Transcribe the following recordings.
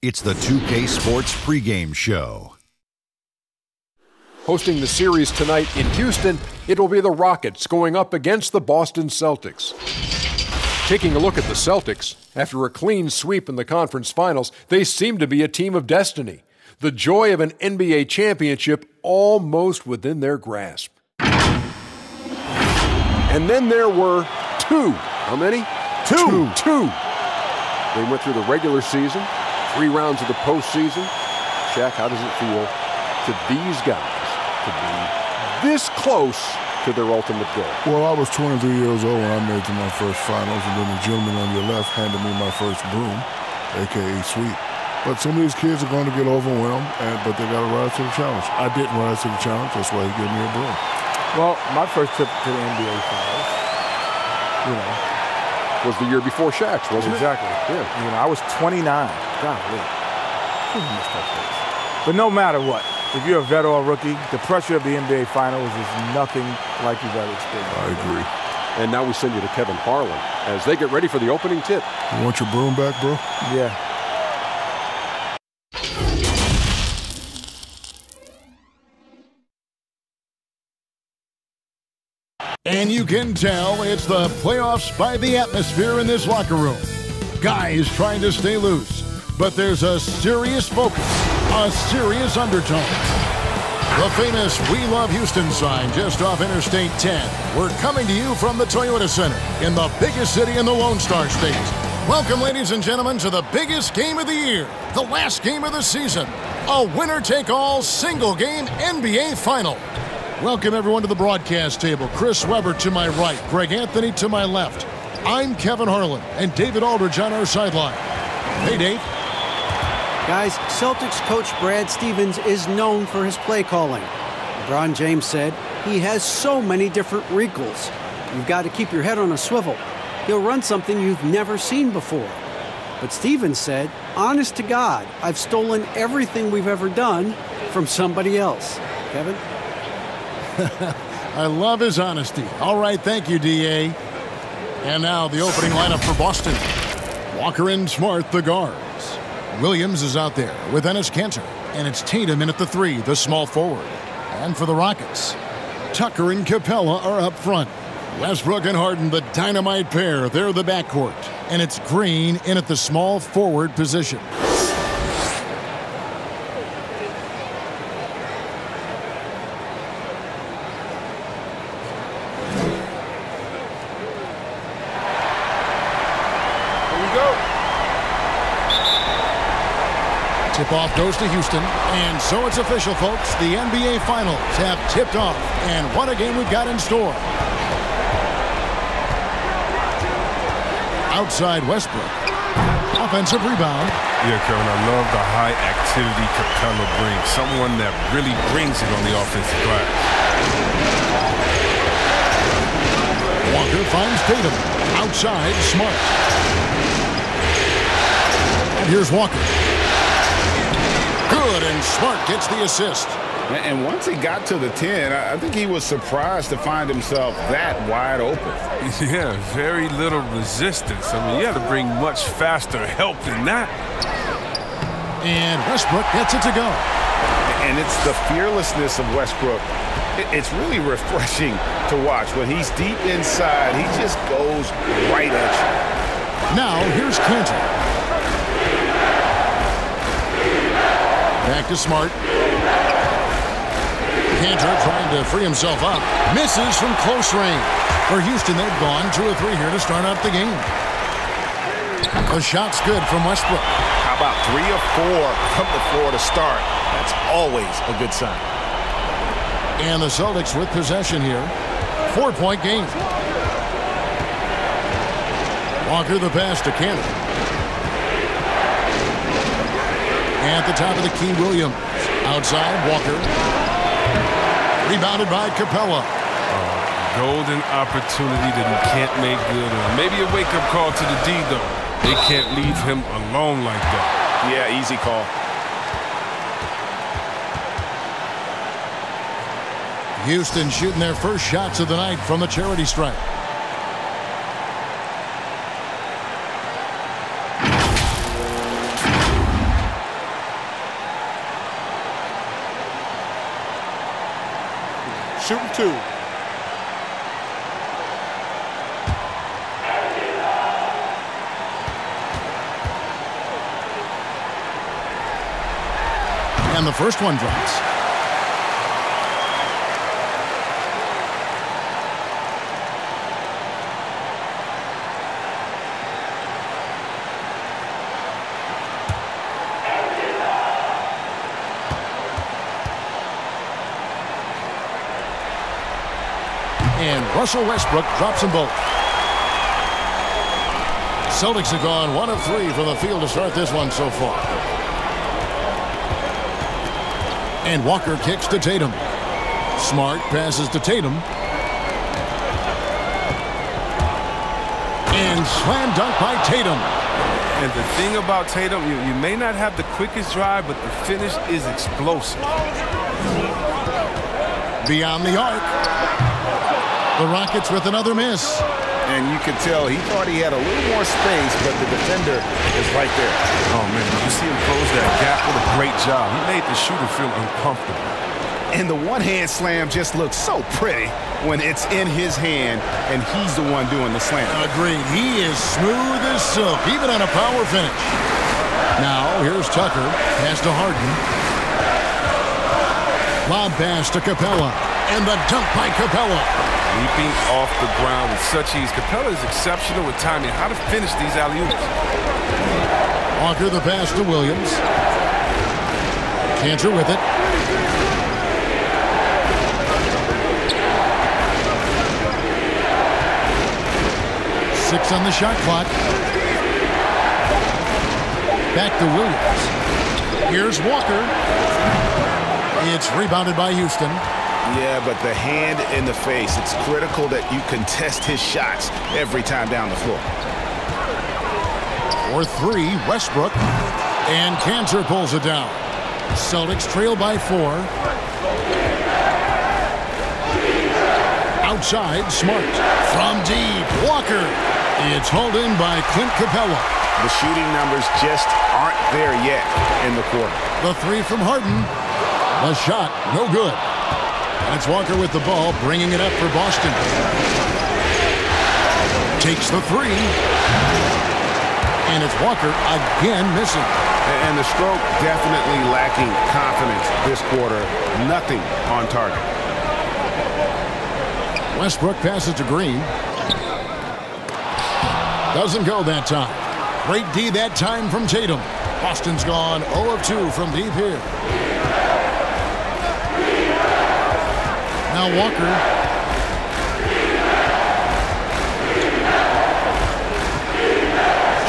It's the 2K Sports pregame show. Hosting the series tonight in Houston, it will be the Rockets going up against the Boston Celtics. Taking a look at the Celtics, after a clean sweep in the conference finals, they seem to be a team of destiny. The joy of an NBA championship almost within their grasp. And then there were two. How many? Two. Two. They went through the regular season, three rounds of the postseason. Shaq, how does it feel to these guys to be this close to their ultimate goal? Well, I was 23 years old when I made it to my first finals, and then the gentleman on your left handed me my first broom, aka sweep. But some of these kids are going to get overwhelmed, and, but they got to rise to the challenge. I didn't rise to the challenge. That's why he gave me a broom. Well, my first trip to the NBA Finals, you know, Was the year before Shaq's, wasn't exactly. it? Yeah. You know, I was 29. Golly. Who missed that place? But no matter what, if you're a vet or a rookie, the pressure of the NBA Finals is nothing like you've ever experienced. I agree. And now we send you to Kevin Harlan as they get ready for the opening tip. You want your broom back, bro? Yeah. And you can tell it's the playoffs by the atmosphere in this locker room. Guys trying to stay loose, but there's a serious focus, a serious undertone. The famous We Love Houston sign just off Interstate 10. We're coming to you from the Toyota Center in the biggest city in the Lone Star State. Welcome, ladies and gentlemen, to the biggest game of the year, the last game of the season, a winner take all single game NBA final. Welcome, everyone, to the broadcast table. Chris Webber to my right, Greg Anthony to my left. I'm Kevin Harlan, and David Aldridge on our sideline. Hey, Dave. Guys, Celtics coach Brad Stevens is known for his play calling. LeBron James said he has so many different wrinkles. You've got to keep your head on a swivel. He'll run something you've never seen before. But Stevens said, honest to God, I've stolen everything we've ever done from somebody else. Kevin? I love his honesty. All right, thank you, DA. And now the opening lineup for Boston. Walker and Smart, the guards. Williams is out there with Enes Kanter. And it's Tatum in at the three, the small forward. And for the Rockets, Tucker and Capela are up front. Westbrook and Harden, the dynamite pair, they're the backcourt. And it's Green in at the small forward position. Here we go. Off goes to Houston. And so it's official, folks. The NBA Finals have tipped off. And what a game we've got in store. Outside Westbrook. Offensive rebound. Yeah, Kevin, I love the high activity Capela brings. Someone that really brings it on the offensive glass. Walker finds Tatum. Outside, Smart. And here's Walker. Good, and Smart gets the assist. And once he got to the 10, I I think he was surprised to find himself that wide open. Yeah, very little resistance. I mean, you have to bring much faster help than that. And Westbrook gets it to go. And it's the fearlessness of Westbrook. It's really refreshing to watch. When he's deep inside, he just goes right at you. Now, here's Kanter. Back to Smart. Kanter trying to free himself up. Misses from close range. For Houston, they've gone two or three here to start out the game. The shot's good from Westbrook. How about three or four from the floor to start? That's always a good sign. And the Celtics with possession here. Four-point game. Walker the pass to Kanter. At the top of the key, Williams. Outside, Walker. Rebounded by Capela. Golden opportunity that he can't make good on. Maybe a wake-up call to the D, though. They can't leave him alone like that. Yeah, easy call. Houston shooting their first shots of the night from the charity stripe. Two. And the first one drops. And Russell Westbrook drops them both. Celtics have gone one of three from the field to start this one so far. And Walker kicks to Tatum. Smart passes to Tatum. And slam dunk by Tatum. And the thing about Tatum, you, you may not have the quickest drive, but the finish is explosive. Beyond the arc. The Rockets with another miss. And you can tell he thought he had a little more space, but the defender is right there. Oh, man, did you see him close that gap? What a great job. He made the shooter feel uncomfortable. And the one-hand slam just looks so pretty when it's in his hand and he's the one doing the slam. Agreed. He is smooth as silk, even on a power finish. Now, here's Tucker. Pass to Harden. Lob pass to Capela. And the dunk by Capela. Leaping off the ground with such ease. Capela is exceptional with timing. How to finish these alley-oops. Walker the pass to Williams. Kanter with it. Six on the shot clock. Back to Williams. Here's Walker. It's rebounded by Houston. Yeah, but the hand in the face, it's critical that you contest his shots every time down the floor. For three, Westbrook. And Kanter pulls it down. Celtics trail by four. Outside, Smart. From deep, Walker. It's hauled in by Clint Capela. The shooting numbers just aren't there yet in the quarter. The three from Harden. The shot, no good. That's Walker with the ball, bringing it up for Boston. Takes the three. And it's Walker again missing. And the stroke definitely lacking confidence this quarter. Nothing on target. Westbrook passes to Green. Doesn't go that time. Great D that time from Tatum. Boston's gone 0 of 2 from deep here. Now Walker.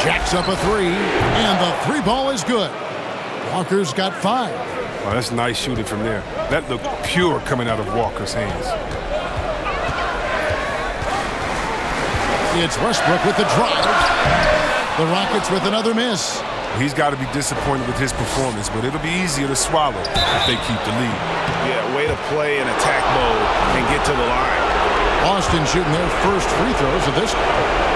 Jacks up a three, and the three ball is good. Walker's got five. Oh, that's nice shooting from there. That looked pure coming out of Walker's hands. It's Westbrook with the drive. The Rockets with another miss. He's got to be disappointed with his performance, but it'll be easier to swallow if they keep the lead. Yeah, way to play in attack mode and get to the line. Austin shooting their first free throws of this.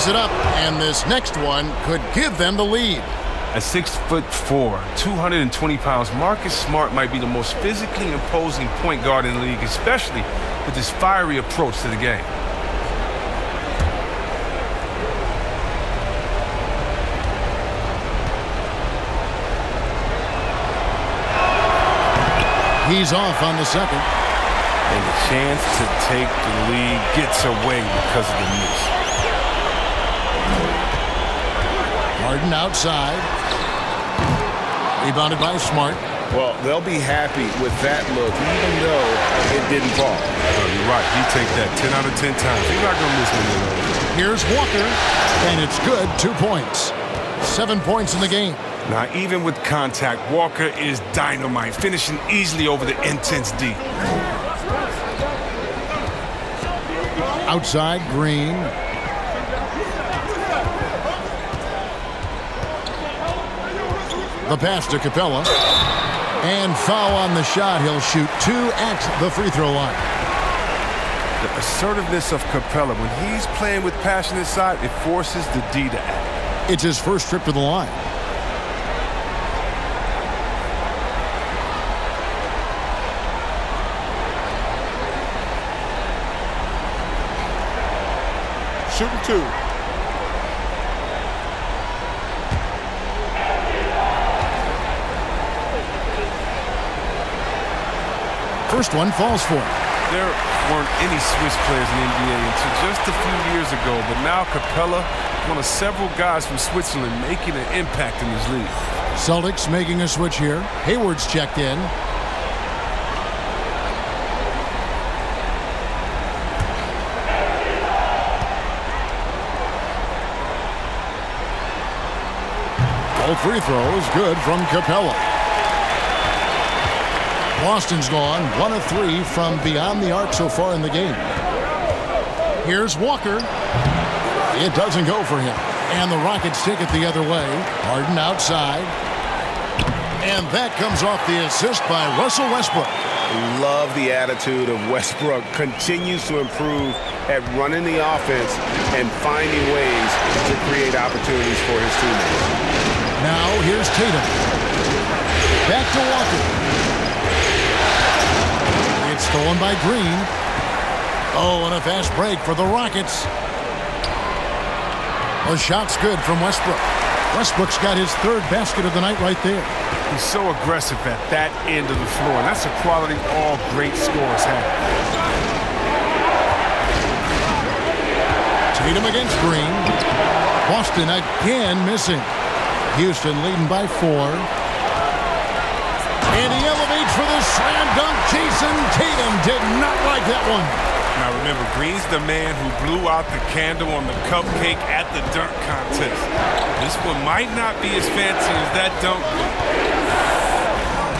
Ties it up, and this next one could give them the lead. At six foot four, 220 pounds, Marcus Smart might be the most physically imposing point guard in the league, especially with his fiery approach to the game. He's off on the second. And the chance to take the lead gets away because of the miss. Harden outside. Rebounded by Smart. Well, they'll be happy with that look, even though it didn't fall. Oh, you're right. He take that 10 out of 10 times. He's not going to miss one of those. Here's Walker, and it's good. Two points. Seven points in the game. Now, even with contact, Walker is dynamite, finishing easily over the intense D. Outside, Green. The pass to Capela. And foul on the shot. He'll shoot two at the free throw line. The assertiveness of Capela, when he's playing with passion inside, it forces the D to act. It's his first trip to the line. Shooting two. First one falls for him. There weren't any Swiss players in the NBA until just a few years ago, but now Capela, one of several guys from Switzerland making an impact in this league. Celtics making a switch here. Hayward's checked in. All free throws good from Capela. Boston's gone one of three from beyond the arc so far in the game. Here's Walker. It doesn't go for him. And the Rockets take it the other way. Harden outside. And that comes off the assist by Russell Westbrook. Love the attitude of Westbrook. Continues to improve at running the offense and finding ways to create opportunities for his teammates. Now here's Tatum. Back to Walker. Stolen by Green. Oh, and a fast break for the Rockets. A shot's good from Westbrook. Westbrook's got his third basket of the night right there. He's so aggressive at that end of the floor, and that's a quality all great scorers have. Tatum against Green. Boston again missing. Houston leading by four. Slam dunk. Jayson Tatum did not like that one. Now remember, Green's the man who blew out the candle on the cupcake at the dunk contest. This one might not be as fancy as that dunk. Oh,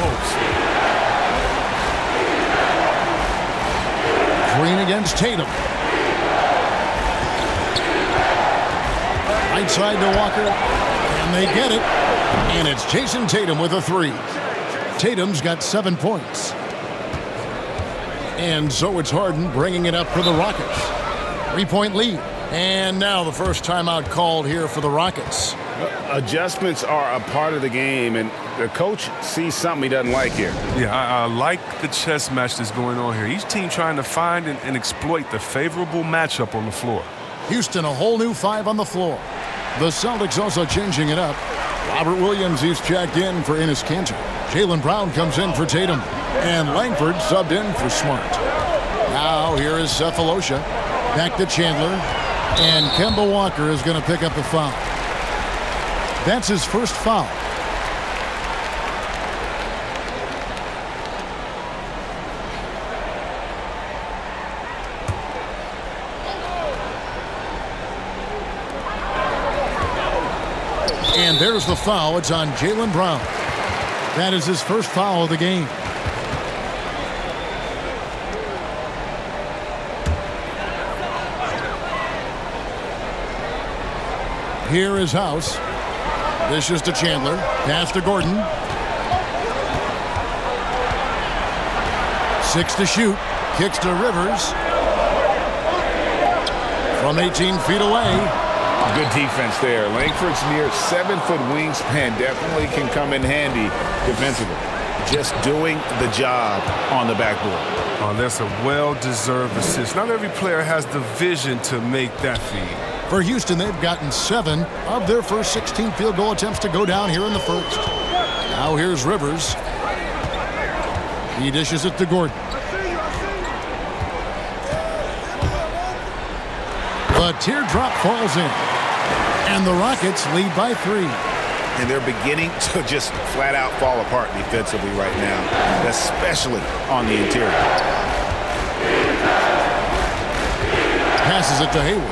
Almost. Green against Tatum. Right side to Walker. And they get it. And it's Jayson Tatum with a three. Tatum's got seven points. And so it's Harden bringing it up for the Rockets. Three-point lead. And now the first timeout called here for the Rockets. Uh, adjustments are a part of the game, and the coach sees something he doesn't like here. Yeah, I, I like the chess match that's going on here. Each team trying to find and, and exploit the favorable matchup on the floor. Houston, a whole new five on the floor. The Celtics also changing it up. Robert Williams, he's checked in for Enes Kanter. Jaylen Brown comes in for Tatum. And Langford subbed in for Smart. Now here is Sefolosha. Back to Chandler. And Kemba Walker is going to pick up the foul. That's his first foul. And there's the foul. It's on Jaylen Brown. That is his first foul of the game. Here is House. This is to Chandler. Pass to Gordon. Six to shoot. Kicks to Rivers. From 18 feet away. Good defense there. Langford's near seven-foot wingspan definitely can come in handy defensively. Just doing the job on the backboard. Oh, that's a well-deserved assist. Not every player has the vision to make that feed. For Houston, they've gotten seven of their first 16 field goal attempts to go down here in the first. Now here's Rivers. He dishes it to Gordon. The teardrop falls in. And the Rockets lead by three. And they're beginning to just flat out fall apart defensively right now, especially on the interior. Passes it to Hayward.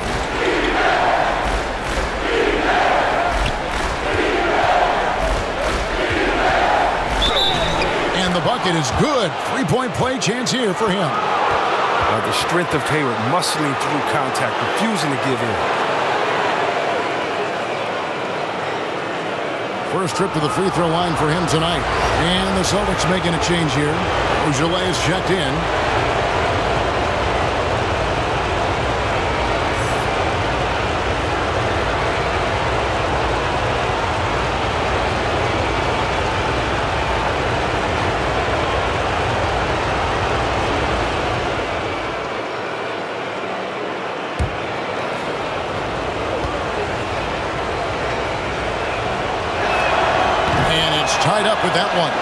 And the bucket is good. Three-point play chance here for him. Uh, the strength of Hayward muscling through contact, refusing to give in. First trip to the free throw line for him tonight. And the Celtics making a change here. Ojeleye is checked in. And it's tied up with that one.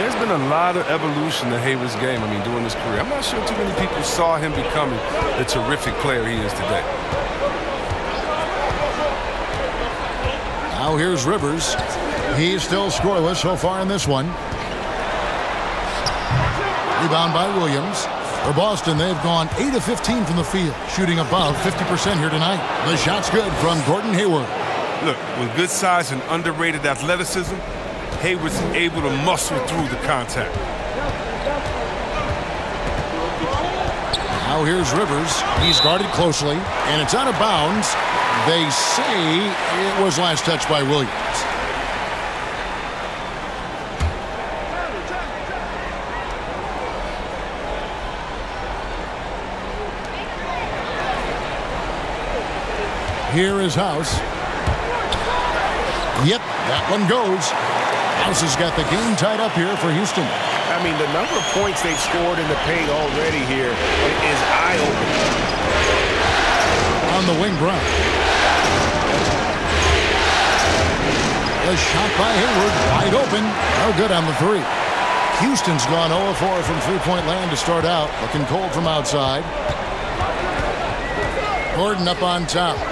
There's been a lot of evolution to Hayward's game, I mean, during his career. I'm not sure too many people saw him becoming the terrific player he is today. Now here's Rivers. He's still scoreless so far in this one. Rebound by Williams. For Boston, they've gone 8 of 15 from the field, shooting above 50% here tonight. The shot's good from Gordon Hayward. Look, with good size and underrated athleticism, Hayward's able to muscle through the contact. Now here's Rivers. He's guarded closely, and it's out of bounds. They say it was last touched by Williams. Here is House. Yep, that one goes. House has got the game tied up here for Houston. I mean, the number of points they've scored in the paint already here is eye-opening. On the wing, Brown. A shot by Hayward, wide open. No good on the three. Houston's gone 0-4 from three-point land to start out. Looking cold from outside. Gordon up on top.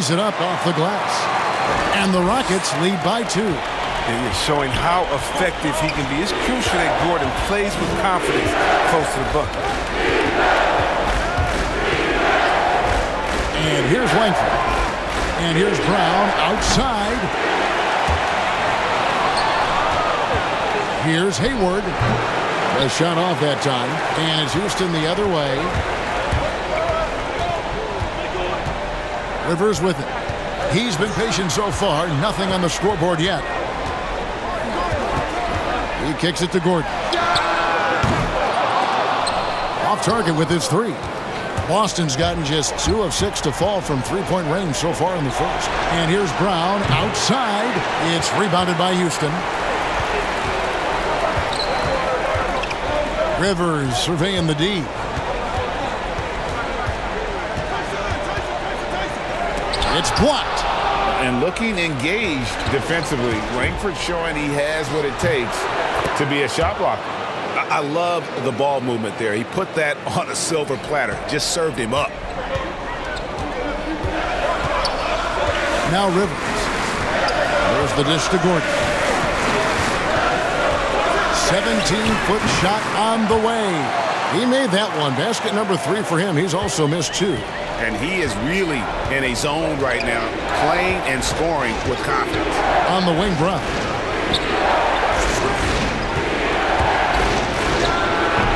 Lays it up off the glass. And the Rockets lead by two. He is showing how effective he can be. It's crucial that Gordon plays with confidence close to the bucket. And here's Langford. And here's Brown outside. Here's Hayward. A shot off that time. And it's Houston the other way. Rivers with it. He's been patient so far. Nothing on the scoreboard yet. He kicks it to Gordon. Off target with his three. Boston's gotten just two of six to fall from three-point range so far in the first. And here's Brown outside. It's rebounded by Houston. Rivers surveying the D. It's blocked. And looking engaged defensively, Langford showing he has what it takes to be a shot blocker. I, I love the ball movement there. He put that on a silver platter, just served him up. Now Rivers. There's the dish to Gordon. 17-foot shot on the way. He made that one. Basket number three for him. He's also missed two. And he is really in a zone right now, playing and scoring with confidence. On the wing, Brown.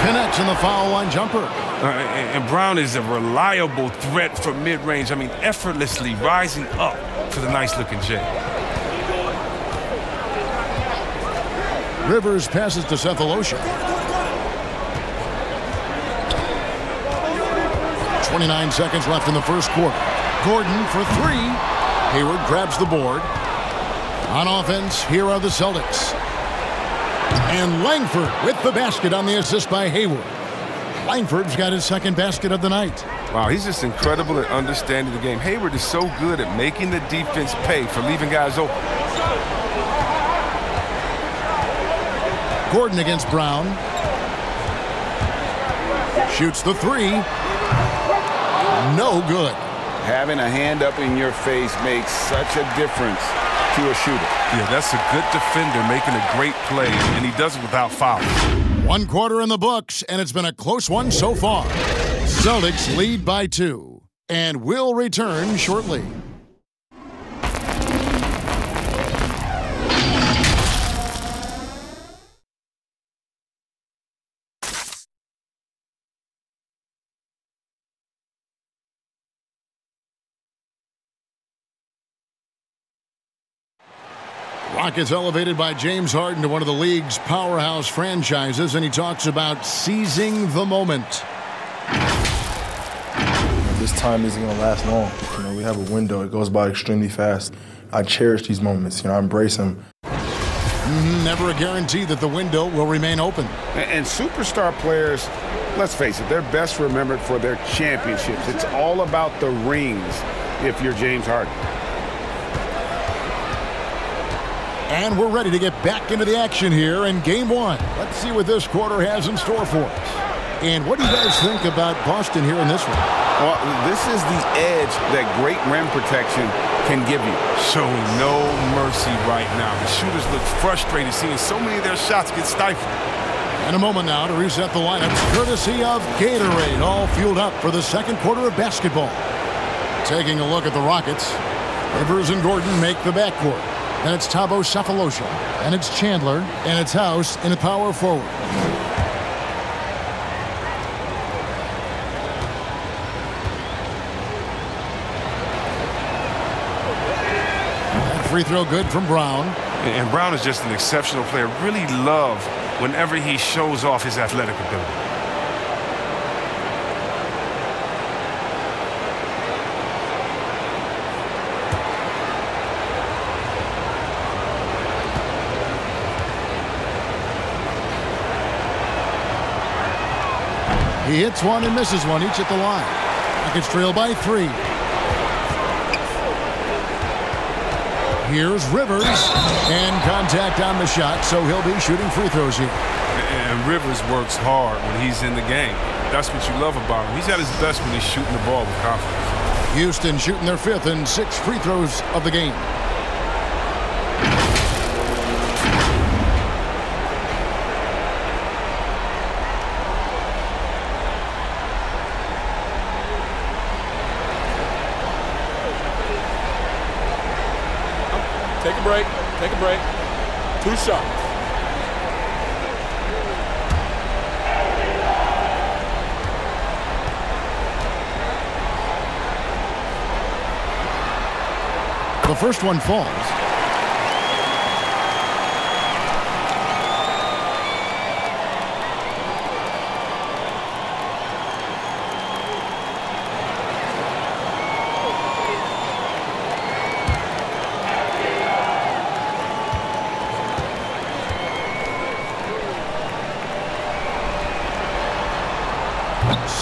Connects in the foul line jumper. Uh, and and Brown is a reliable threat from mid-range. I mean, effortlessly rising up for the nice-looking J. Rivers passes to Sefolosha. 29 seconds left in the first quarter. Gordon for three. Hayward grabs the board. On offense, here are the Celtics. And Langford with the basket on the assist by Hayward. Langford's got his second basket of the night. Wow, he's just incredible at understanding the game. Hayward is so good at making the defense pay for leaving guys open. Gordon against Brown. Shoots the three. No good. Having a hand up in your face makes such a difference to a shooter. Yeah, that's a good defender making a great play, and he does it without fouls. One quarter in the books, and it's been a close one so far. Celtics lead by two, and will return shortly. Rockets elevated by James Harden to one of the league's powerhouse franchises, and he talks about seizing the moment. This time isn't going to last long. You know, we have a window. It goes by extremely fast. I cherish these moments. You know, I embrace them. Mm-hmm, never a guarantee that the window will remain open. And, and superstar players, let's face it, they're best remembered for their championships. It's all about the rings if you're James Harden. And we're ready to get back into the action here in game one. Let's see what this quarter has in store for us. And what do you guys think about Boston here in this one? Well, this is the edge that great rim protection can give you. Showing no mercy right now. The shooters look frustrated seeing so many of their shots get stifled. In a moment now to reset the lineups, courtesy of Gatorade, all fueled up for the second quarter of basketball. Taking a look at the Rockets, Rivers and Gordon make the backcourt. And it's Thabo Sefolosha, and it's Chandler, and it's House in a power forward. That free throw good from Brown. And Brown is just an exceptional player. Really love whenever he shows off his athletic ability. He hits one and misses one, each at the line. Rockets trail by three. Here's Rivers, and contact on the shot, so he'll be shooting free throws here. And Rivers works hard when he's in the game. That's what you love about him. He's at his best when he's shooting the ball with confidence. Houston shooting their fifth and six free throws of the game. Take a break. Take a break. The first one falls.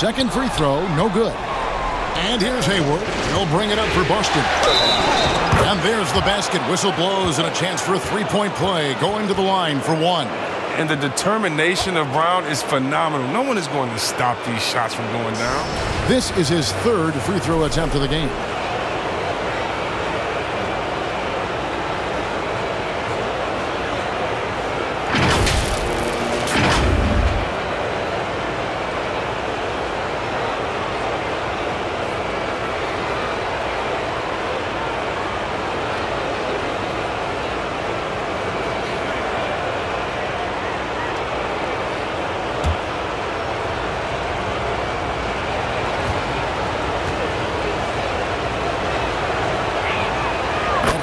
Second free throw, no good. And here's Hayward. He'll bring it up for Boston. And there's the basket. Whistle blows and a chance for a three-point play going to the line for one. And the determination of Brown is phenomenal. No one is going to stop these shots from going down. This is his third free throw attempt of the game.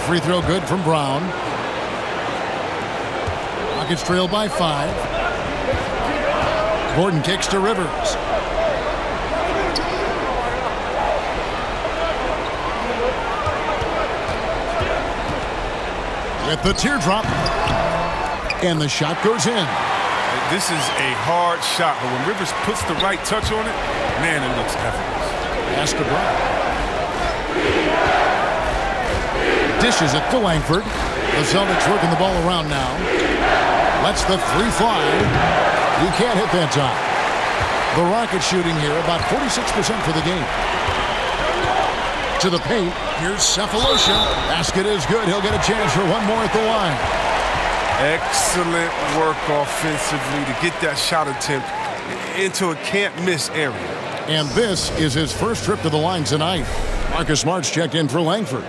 Free throw good from Brown. Rockets trail by five. Gordon kicks to Rivers. With the teardrop. And the shot goes in. This is a hard shot, but when Rivers puts the right touch on it, man, it looks effortless. Pass to Brown. Dishes it to Langford. The Celtics working the ball around now. Let's the three fly. You can't hit that time. The Rockets shooting here about 46% for the game. To the paint. Here's Sefolosha. Basket is good. He'll get a chance for one more at the line. Excellent work offensively to get that shot attempt into a can't-miss area. And this is his first trip to the line tonight. Marcus Smart's checked in for Langford.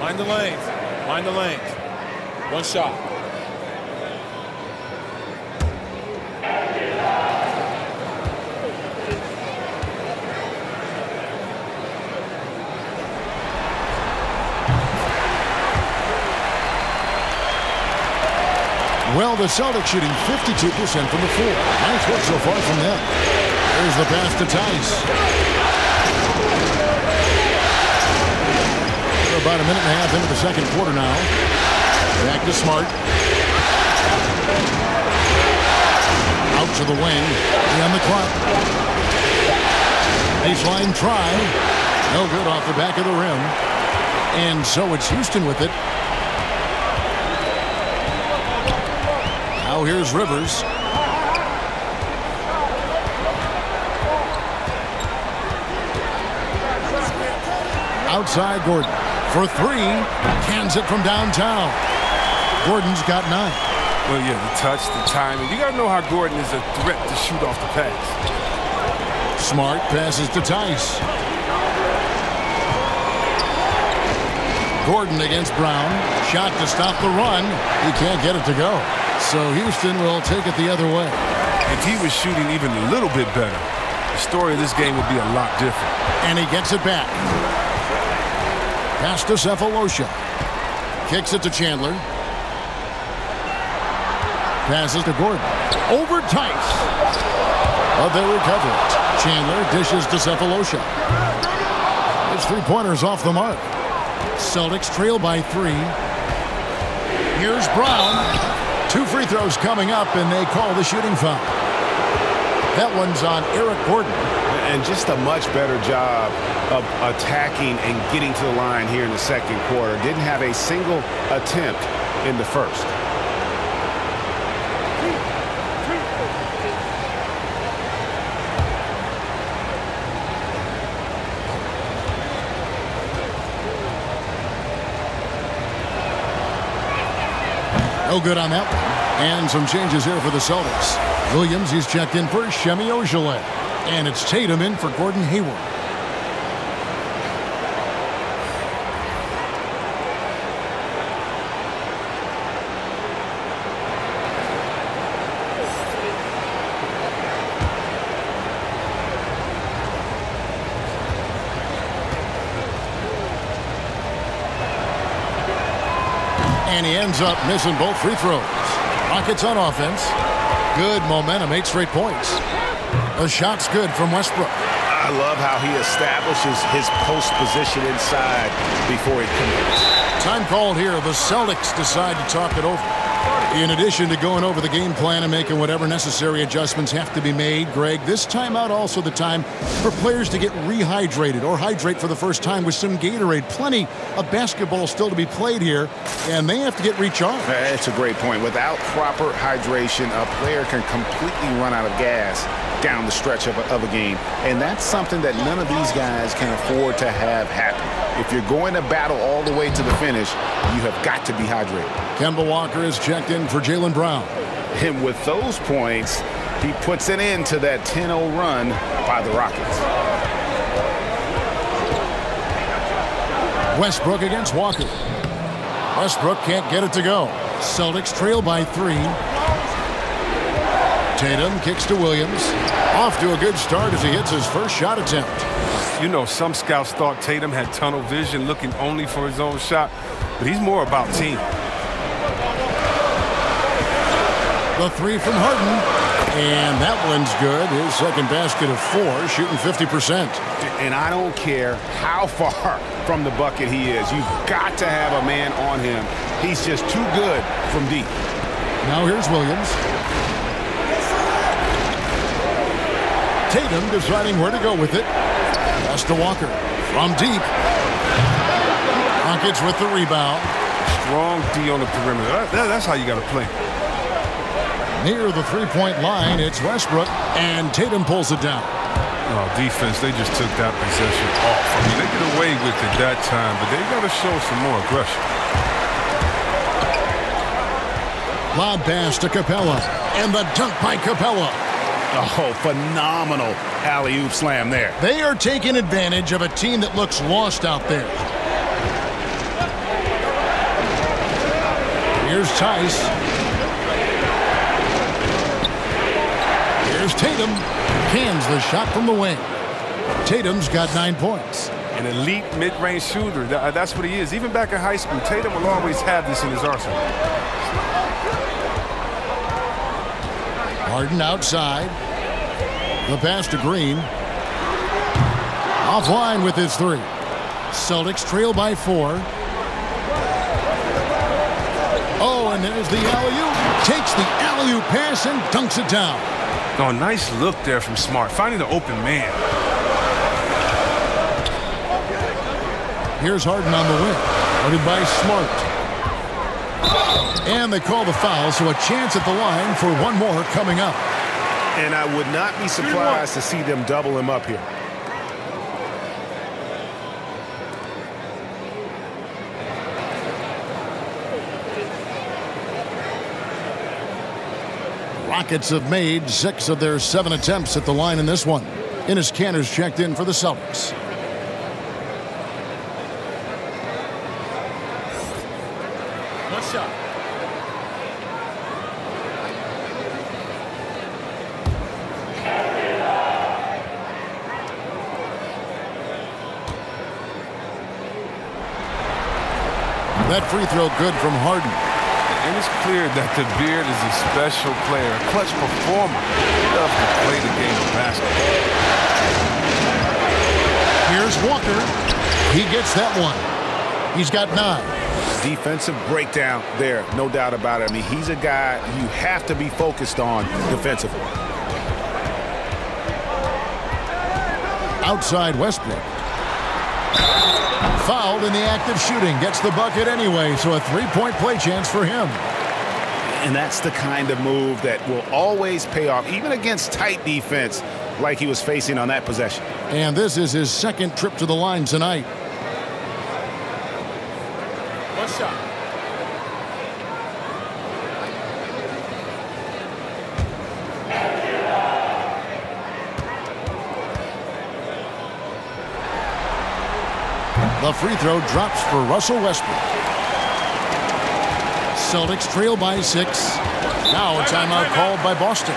Mind the lanes. Find the lane. One shot. Well, the Celtics shooting 52% from the floor. Nice work so far from them. There's the pass to Theis. About a minute and a half into the second quarter now. Back to Smart. Out to the wing. On the clock. Baseline try. No good off the back of the rim. And so it's Houston with it. Now here's Rivers. Outside Gordon for three. Cans it from downtown. Gordon's got nine. Well, yeah, the touch, the timing. You got to know how Gordon is a threat to shoot off the pass. Smart passes to Theis. Gordon against Brown. Shot to stop the run. He can't get it to go. So Houston will take it the other way. If he was shooting even a little bit better, the story of this game would be a lot different. And he gets it back. Pass to Sefolosha. Kicks it to Chandler. Passes to Gordon. Over Theis. But they recover it. Chandler dishes to Sefolosha. His three-pointers off the mark. Celtics trail by three. Here's Brown. Two free throws coming up, and they call the shooting foul. That one's on Eric Gordon. And just a much better job of attacking and getting to the line here in the second quarter. Didn't have a single attempt in the first. Good on that one. And some changes here for the Celtics. Williams, he's checked in for Semi Ojeleye. And it's Tatum in for Gordon Hayward. And he ends up missing both free throws. Rockets on offense. Good momentum, eight straight points. The shot's good from Westbrook. I love how he establishes his post position inside before he commits. Time called here. The Celtics decide to talk it over. In addition to going over the game plan and making whatever necessary adjustments have to be made, Greg, this timeout also the time for players to get rehydrated or hydrate for the first time with some Gatorade. Plenty of basketball still to be played here, and they have to get recharged. Uh, that's a great point. Without proper hydration, a player can completely run out of gas down the stretch of a, of a game. And that's something that none of these guys can afford to have happen. If you're going to battle all the way to the finish, you have got to be hydrated. Kemba Walker is checked in for Jaylen Brown. And with those points, he puts an end to that 10-0 run by the Rockets. Westbrook against Walker. Westbrook can't get it to go. Celtics trail by three. Tatum kicks to Williams. Off to a good start as he hits his first shot attempt. You know, some scouts thought Tatum had tunnel vision looking only for his own shot, but he's more about team. The three from Harden. And that one's good. His second basket of four, shooting 50%. And I don't care how far from the bucket he is. You've got to have a man on him. He's just too good from deep. Now here's Williams. Tatum deciding where to go with it. Pass to Walker. From deep. Rockets with the rebound. Strong D on the perimeter. That, that, that's how you got to play. Near the three-point line, it's Westbrook, and Tatum pulls it down. Oh, defense, they just took that possession off. I mean, they get away with it that time, but they got to show some more aggression. Lob pass to Capela, and the dunk by Capela. Oh, phenomenal alley-oop slam there. They are taking advantage of a team that looks lost out there. Here's Theis. Here's Tatum. Cans the shot from the wing. Tatum's got nine points. An elite mid-range shooter. That's what he is. Even back in high school, Tatum will always have this in his arsenal. Harden outside. The pass to Green. Offline with his three. Celtics trail by four. Oh, and there's the alley-oop. Takes the alley-oop pass and dunks it down. Oh, nice look there from Smart, finding the open man. Here's Harden on the wing. Guarded by Smart. And they call the foul, so a chance at the line for one more coming up. And I would not be surprised to see them double him up here. Rockets have made six of their seven attempts at the line in this one. Enes Kanter's checked in for the Celtics. One shot. That free throw good from Harden. And it's clear that the Beard is a special player, a clutch performer. He loves to play the game of basketball. Here's Walker. He gets that one. He's got nine. Defensive breakdown there, no doubt about it. I mean, he's a guy you have to be focused on defensively. Outside Westbrook. Fouled in the act of shooting. Gets the bucket anyway, so a three-point play chance for him. And that's the kind of move that will always pay off, even against tight defense like he was facing on that possession. And this is his second trip to the line tonight. One shot. The free throw drops for Russell Westbrook. Celtics trail by six. Now a timeout called by Boston.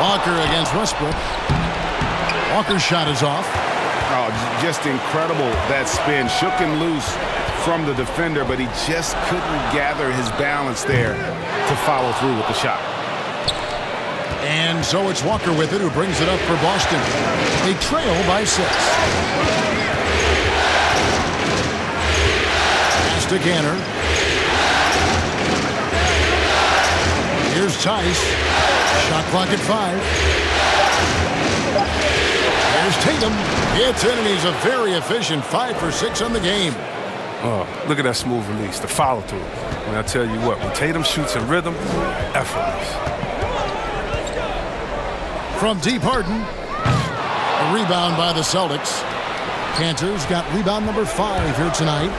Walker against Westbrook. Walker's shot is off. Oh, just incredible that spin. Shook him loose from the defender, but he just couldn't gather his balance there to follow through with the shot. And so it's Walker with it who brings it up for Boston. They trail by six. Pass to Kanter. Here's Theis. Shot clock at five. Here's Tatum. It's in, and he's a very efficient five for six on the game. Oh, look at that smooth release, the follow through. And I tell you what, when Tatum shoots in rhythm, effortless. From deep Harden. A rebound by the Celtics. Kanter's got rebound number five here tonight.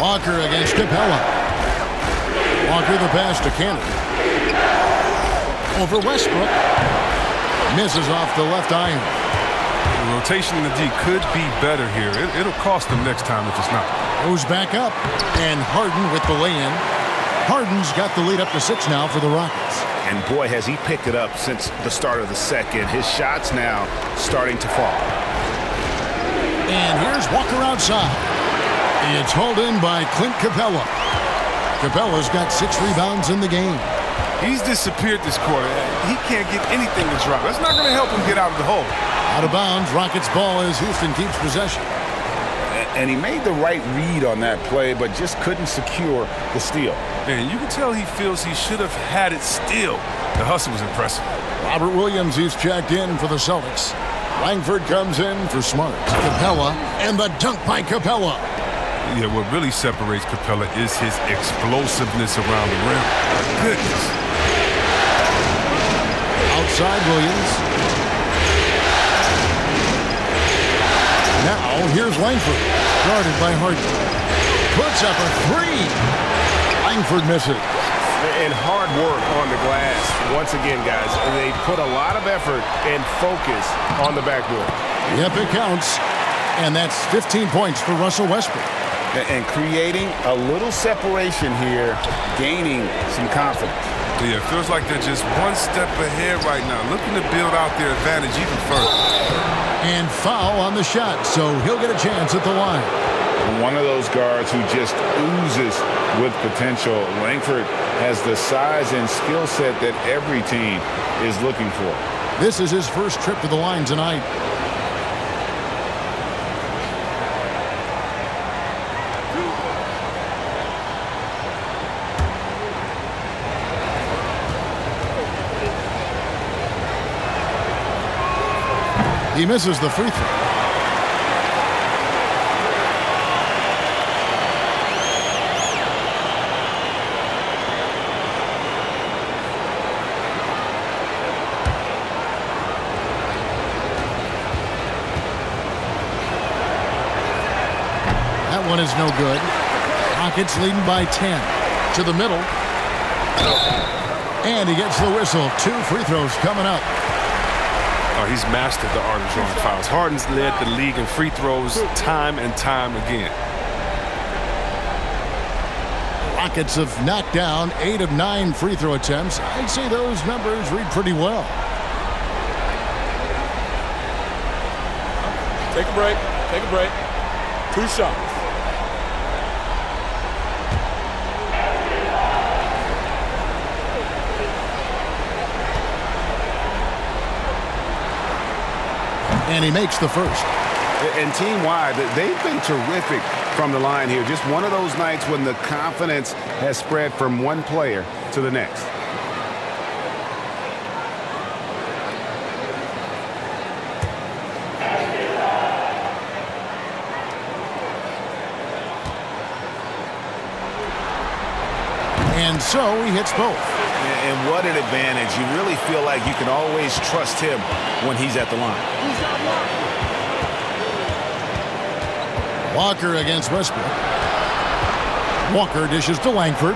Walker against Capela. Walker the pass to Kanter. Over Westbrook. Misses off the left iron. The rotation in the D could be better here. It, will cost them next time if it's not. Goes back up, and Harden with the lay-in. Harden's got the lead up to six now for the Rockets. And boy, has he picked it up since the start of the second. His shots now starting to fall. And here's Walker outside. It's hauled in by Clint Capela. Capela's got six rebounds in the game. He's disappeared this quarter. He can't get anything to drop. That's not going to help him get out of the hole. Out of bounds, Rockets ball as Houston keeps possession. And he made the right read on that play, but just couldn't secure the steal. Man, you can tell he feels he should have had it still. The hustle was impressive. Robert Williams, he's checked in for the Celtics. Langford comes in for Smart. Capela, and the dunk by Capela. Yeah, what really separates Capela is his explosiveness around the rim. Goodness. Outside Williams. Now, here's Langford, guarded by Harden. Puts up a three. Langford misses. And hard work on the glass. Once again, guys, they put a lot of effort and focus on the backboard. Yep, it counts. And that's 15 points for Russell Westbrook. And creating a little separation here, gaining some confidence. Yeah, it feels like they're just one step ahead right now, looking to build out their advantage even further. And foul on the shot, so he'll get a chance at the line. One of those guards who just oozes with potential. Langford has the size and skill set that every team is looking for. This is his first trip to the line tonight. He misses the free throw. That one is no good. Rockets leading by 10. To the middle. And he gets the whistle. Two free throws coming up. Oh, he's mastered the art of drawing fouls. Harden's led the league in free throws time and time again. Rockets have knocked down eight of nine free throw attempts. I'd say those numbers read pretty well. Take a break. Take a break. Two shots. And he makes the first. And team-wide, they've been terrific from the line here. Just one of those nights when the confidence has spread from one player to the next. And so he hits both. And what an advantage. You really feel like you can always trust him when he's at the line. Walker against Westbrook. Walker dishes to Langford.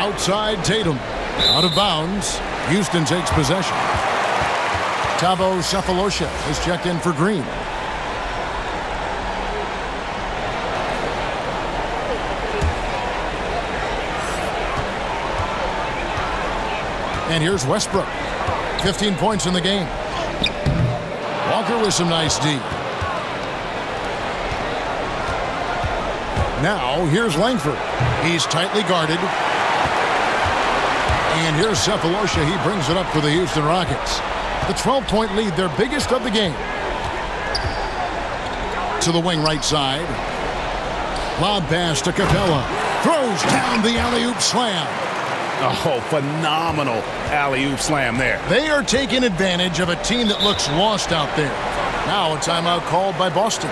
Outside Tatum. Out of bounds. Houston takes possession. Thabo Sefolosha has checked in for Green. And here's Westbrook. 15 points in the game. Walker with some nice D. Now, here's Langford. He's tightly guarded. And here's Sefolosha. He brings it up for the Houston Rockets. The 12-point lead, their biggest of the game. To the wing right side. Lob pass to Capela. Throws down the alley-oop slam. Oh, phenomenal alley-oop slam there. They are taking advantage of a team that looks lost out there. Now a timeout called by Boston.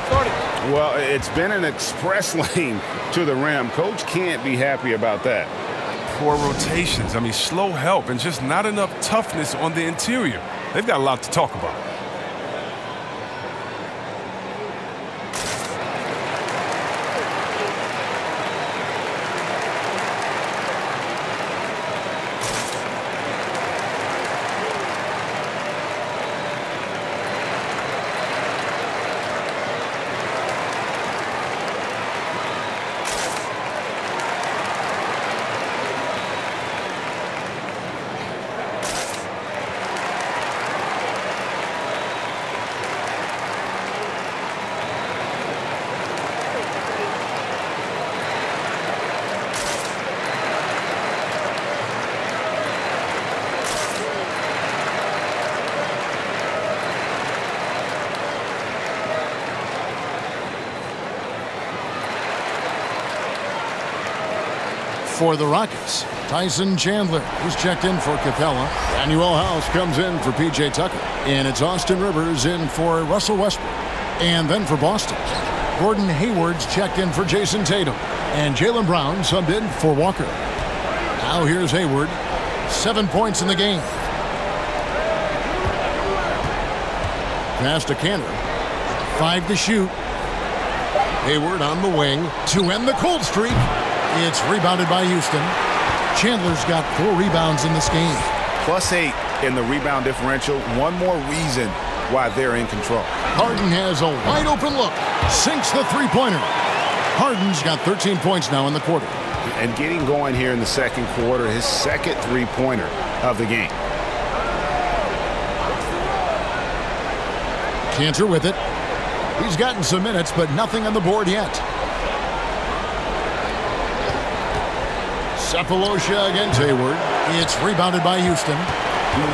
Well, it's been an express lane to the rim. Coach can't be happy about that. Poor rotations. I mean, slow help and just not enough toughness on the interior. They've got a lot to talk about. For the Rockets. Tyson Chandler, he's checked in for Capela. Danuel House comes in for P.J. Tucker. And it's Austin Rivers in for Russell Westbrook. And then for Boston, Gordon Hayward's checked in for Jayson Tatum. And Jaylen Brown subbed in for Walker. Now here's Hayward. Seven points in the game. Pass to Kanter. Five to shoot. Hayward on the wing to end the cold streak. It's rebounded by Houston. Chandler's got four rebounds in this game. Plus eight in the rebound differential. One more reason why they're in control. Harden has a wide open look. Sinks the three-pointer. Harden's got 13 points now in the quarter. And getting going here in the second quarter, his second three-pointer of the game. Kanter with it. He's gotten some minutes, but nothing on the board yet. Sefolosha against Hayward. It's rebounded by Houston.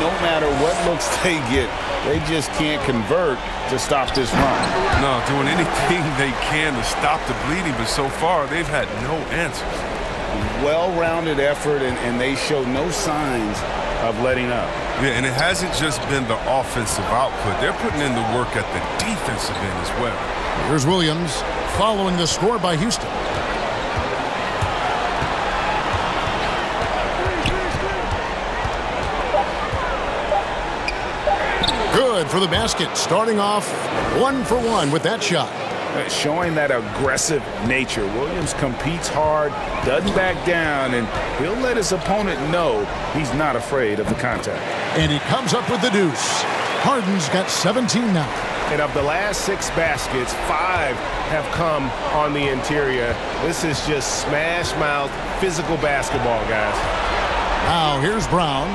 No matter what looks they get, they just can't convert to stop this run. No, doing anything they can to stop the bleeding, but so far they've had no answers. Well-rounded effort, and, and they show no signs of letting up. Yeah, and it hasn't just been the offensive output. They're putting in the work at the defensive end as well. Here's Williams following the score by Houston. For the basket. Starting off one for one with that shot. Uh, showing that aggressive nature. Williams competes hard, doesn't back down, and he'll let his opponent know he's not afraid of the contact. And he comes up with the deuce. Harden's got 17 now. And of the last six baskets, five have come on the interior. This is just smash mouth physical basketball, guys. Now here's Brown.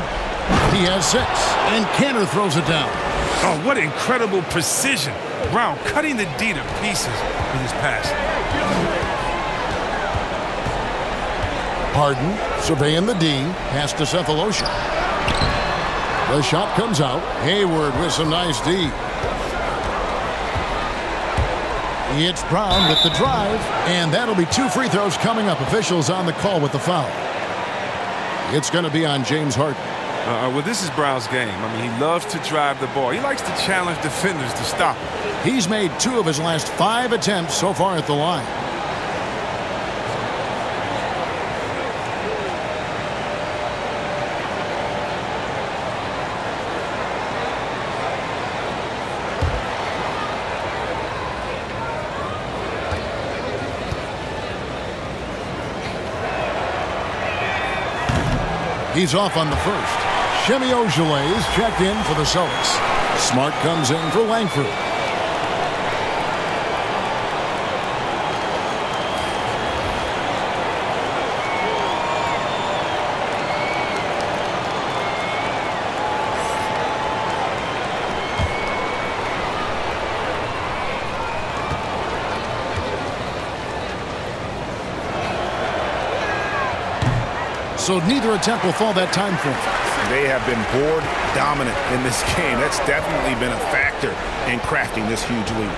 He has six, and Kanter throws it down. Oh, what incredible precision. Brown cutting the D to pieces with his pass. Harden surveying the D. Pass to Sefolosha. The shot comes out. Hayward with some nice D. It's Brown with the drive, and that'll be two free throws coming up. Officials on the call with the foul. It's going to be on James Harden. Uh, well, this is Brown's game. I mean, he loves to drive the ball. He likes to challenge defenders to stop him. He's made two of his last five attempts so far at the line. He's off on the first. Semi Ojeleye is checked in for the Celtics. Smart comes in for Langford. So neither attempt will fall that time frame. They have been board dominant in this game. That's definitely been a factor in crafting this huge lead.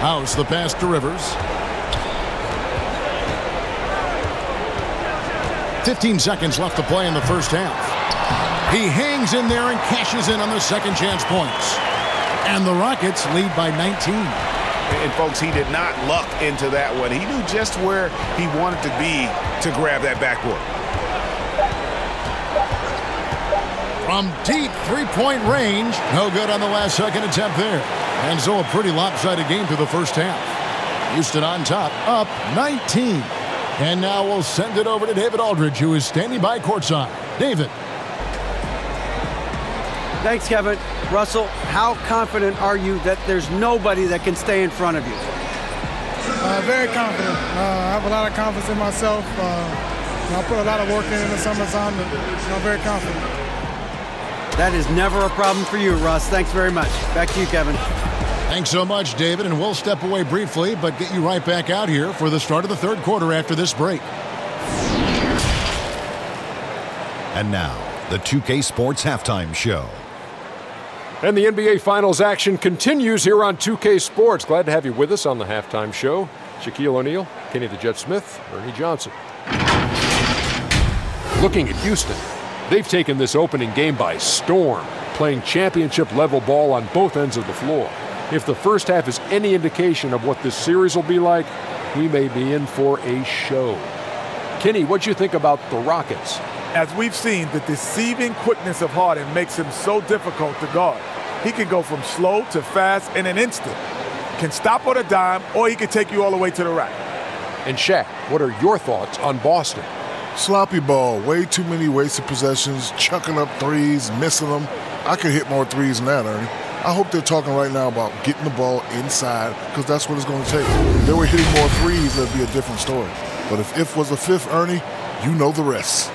House the pass to Rivers. 15 seconds left to play in the first half. He hangs in there and cashes in on the second chance points. And the Rockets lead by 19. And folks, he did not luck into that one. He knew just where he wanted to be to grab that backboard. From deep three-point range. No good on the last second attempt there. And so a pretty lopsided game through the first half. Houston on top, up 19. And now we'll send it over to David Aldridge, who is standing by courtside. David. Thanks, Kevin. Russell, how confident are you that there's nobody that can stay in front of you? Uh, very confident. Uh, I have a lot of confidence in myself. Uh, I put a lot of work in in the summertime, and I'm very confident. That is never a problem for you, Russ. Thanks very much. Back to you, Kevin. Thanks so much, David, and we'll step away briefly, but get you right back out here for the start of the third quarter after this break. And now, the 2K Sports Halftime Show. And the NBA Finals action continues here on 2K Sports. Glad to have you with us on the halftime show. Shaquille O'Neal, Kenny the Jet Smith, Ernie Johnson. Looking at Houston, they've taken this opening game by storm, playing championship level ball on both ends of the floor. If the first half is any indication of what this series will be like, we may be in for a show. Kenny, what do you think about the Rockets? As we've seen, the deceiving quickness of Harden makes him so difficult to guard. He can go from slow to fast in an instant. Can stop on a dime, or he can take you all the way to the rack. And Shaq, what are your thoughts on Boston? Sloppy ball, way too many wasted possessions, chucking up threes, missing them. I could hit more threes than that, Ernie. I hope they're talking right now about getting the ball inside because that's what it's going to take. If they were hitting more threes, that'd be a different story. But if if was a fifth, Ernie, you know the rest.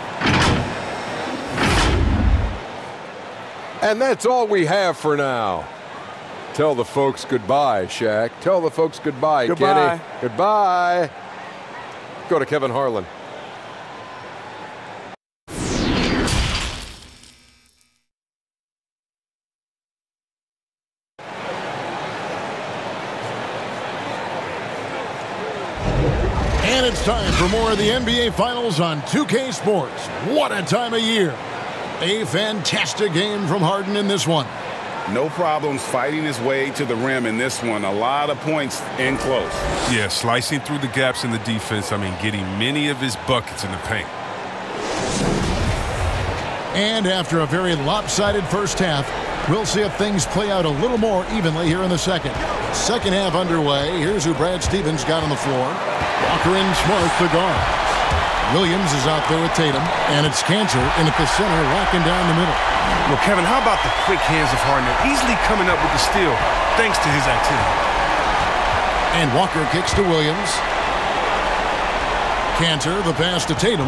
And that's all we have for now. Tell the folks goodbye, Shaq. Tell the folks goodbye, Goodbye. Kenny. Goodbye. Go to Kevin Harlan. And it's time for more of the NBA Finals on 2K Sports. What a time of year. A fantastic game from Harden in this one. No problems fighting his way to the rim in this one. A lot of points in close. Yeah, slicing through the gaps in the defense. I mean, getting many of his buckets in the paint. And after a very lopsided first half, we'll see if things play out a little more evenly here in the second. Second half underway. Here's who Brad Stevens got on the floor. Walker and Smart the guard. Williams is out there with Tatum, and it's Kanter in at the center, locking down the middle. Well, Kevin, how about the quick hands of Harden? Easily coming up with the steal thanks to his activity. And Walker kicks to Williams. Kanter, the pass to Tatum.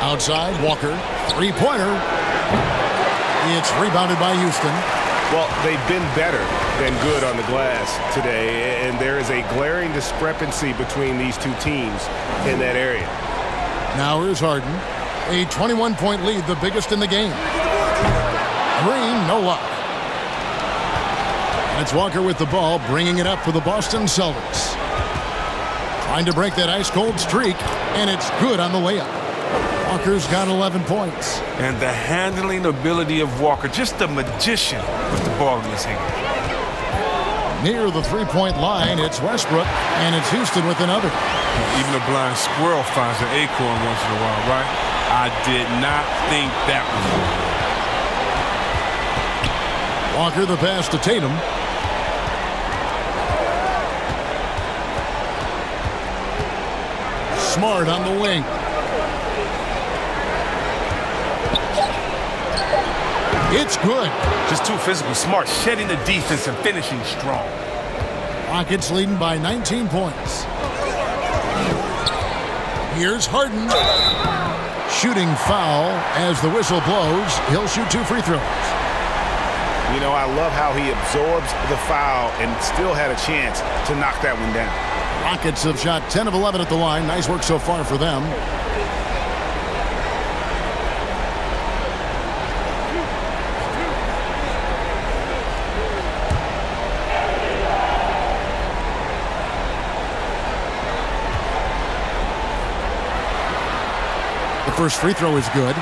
Outside, Walker. Three-pointer. It's rebounded by Houston. Well, they've been better than good on the glass today, and there is a glaring discrepancy between these two teams in that area. Now here's Harden. A 21-point lead, the biggest in the game. Green, no luck. And it's Walker with the ball, bringing it up for the Boston Celtics. Trying to break that ice-cold streak, and it's good on the layup. Walker's got 11 points. And the handling ability of Walker, just a magician with the ball in his hand. Near the three-point line, it's Westbrook, and it's Houston with another. Even a blind squirrel finds an acorn once in a while, right? I did not think that was Walker the pass to Tatum. Smart on the wing. It's good. Just too physical. Smart shedding the defense and finishing strong. Rockets leading by 19 points. Here's Harden. Shooting foul as the whistle blows. He'll shoot two free throws. You know, I love how he absorbs the foul and still had a chance to knock that one down. Rockets have shot 10 of 11 at the line. Nice work so far for them. First free throw is good.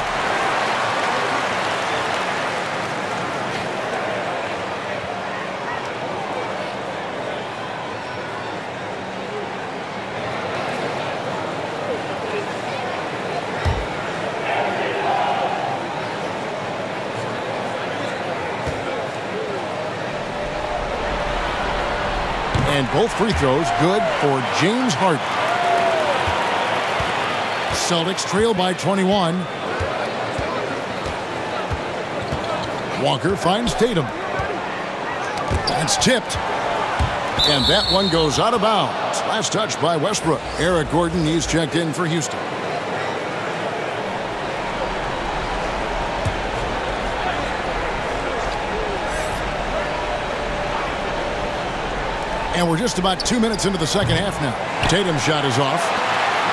And both free throws good for James Harden. Celtics trail by 21. Walker finds Tatum. That's tipped. And that one goes out of bounds. Last touch by Westbrook. Eric Gordon, he's checked in for Houston. And we're just about two minutes into the second half now. Tatum's shot is off.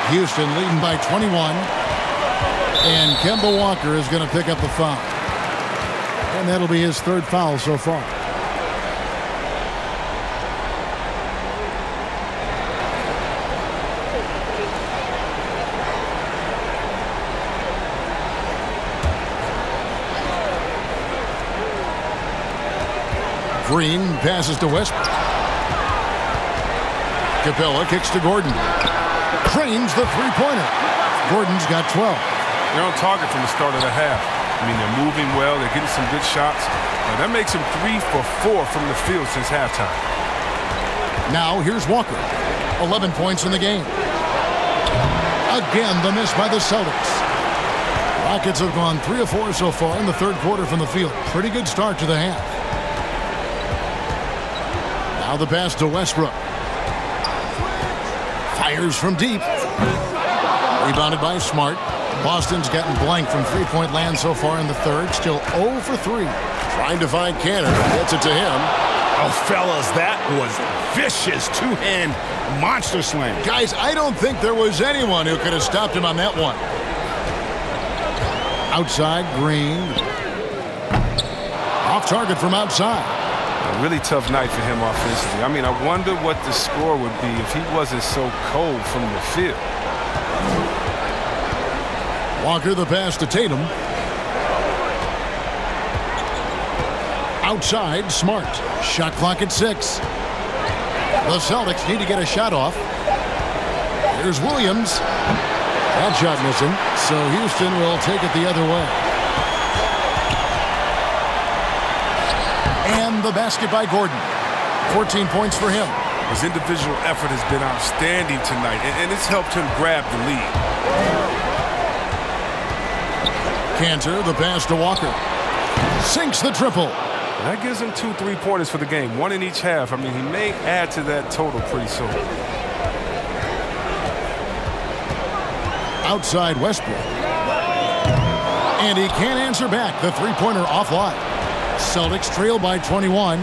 Houston leading by 21. And Kemba Walker is going to pick up the foul. And that'll be his third foul so far. Green passes to Westbrook. Capela kicks to Gordon. Trains the three-pointer. Gordon's got 12. They're on target from the start of the half. I mean, they're moving well. They're getting some good shots. Now, that makes them three for four from the field since halftime. Now here's Walker. 11 points in the game. Again, the miss by the Celtics. Rockets have gone three or four so far in the third quarter from the field. Pretty good start to the half. Now the pass to Westbrook. Fires from deep. Rebounded by Smart. Boston's gotten blank from three-point land so far in the third. Still 0 for 3. Trying to find Kanter. Gets it to him. Oh, fellas, that was vicious two-hand monster slam. Guys, I don't think there was anyone who could have stopped him on that one. Outside, Green. Off target from outside. Really tough night for him offensively. I mean, I wonder what the score would be if he wasn't so cold from the field. Walker the pass to Tatum. Outside, Smart. Shot clock at six. The Celtics need to get a shot off. Here's Williams. That shot missing, so Houston will take it the other way. The basket by Gordon. 14 points for him. His individual effort has been outstanding tonight, and it's helped him grab the lead. Kanter, the pass to Walker. Sinks the triple. That gives him two three-pointers for the game, one in each half. I mean, he may add to that total pretty soon. Outside Westbrook. And he can't answer back. The three-pointer offline. Celtics trail by 21.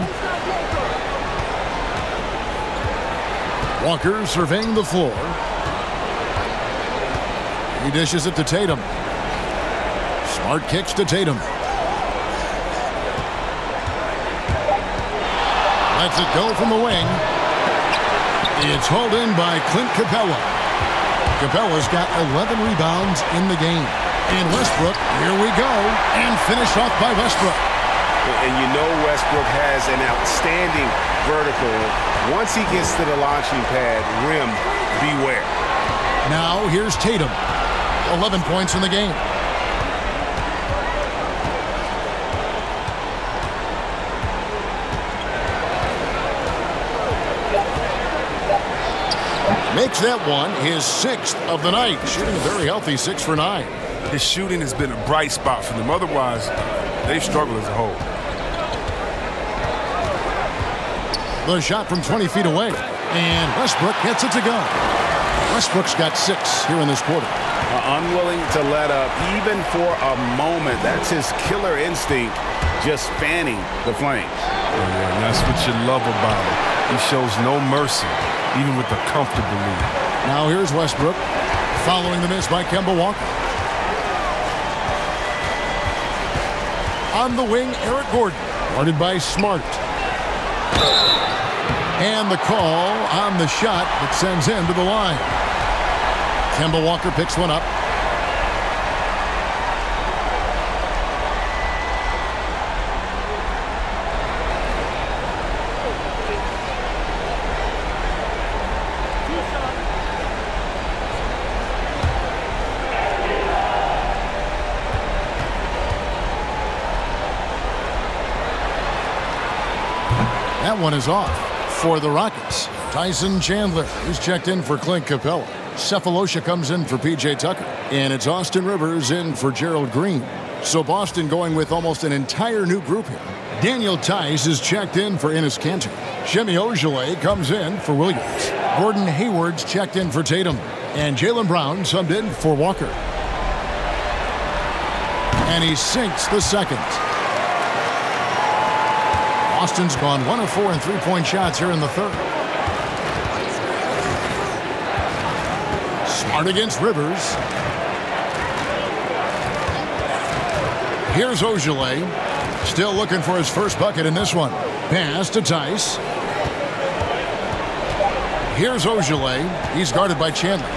Walker surveying the floor. He dishes it to Tatum. Smart kicks to Tatum. Lets it go from the wing. It's hauled in by Clint Capela. Capela's got 11 rebounds in the game. And Westbrook, here we go, and finish off by Westbrook. And you know Westbrook has an outstanding vertical. Once he gets to the launching pad, rim, beware. Now here's Tatum. 11 points in the game. Makes that one his sixth of the night. Shooting a very healthy six for nine. His shooting has been a bright spot for them. Otherwise, they've struggled as a whole. The shot from 20 feet away. And Westbrook gets it to go. Westbrook's got six here in this quarter. Uh, unwilling to let up even for a moment. That's his killer instinct, just fanning the flames. Oh, yeah, and that's what you love about him. He shows no mercy, even with a comfortable lead. Now here's Westbrook, following the miss by Kemba Walker. On the wing, Eric Gordon, guarded by Smart. And the call on the shot that sends him to the line. Kemba Walker picks one up. That one is off for the Rockets. Tyson Chandler is checked in for Clint Capella. Sefolosha comes in for P.J. Tucker. And it's Austin Rivers in for Gerald Green. So Boston going with almost an entire new group here. Daniel Theis is checked in for Enes Kanter. Semi Ojeleye comes in for Williams. Gordon Hayward's checked in for Tatum. And Jaylen Brown subbed in for Walker. And he sinks the second. Boston's gone one of four in three-point shots here in the third. Smart against Rivers. Here's Ojeleye. Still looking for his first bucket in this one. Pass to Theis. Here's Ojeleye. He's guarded by Chandler.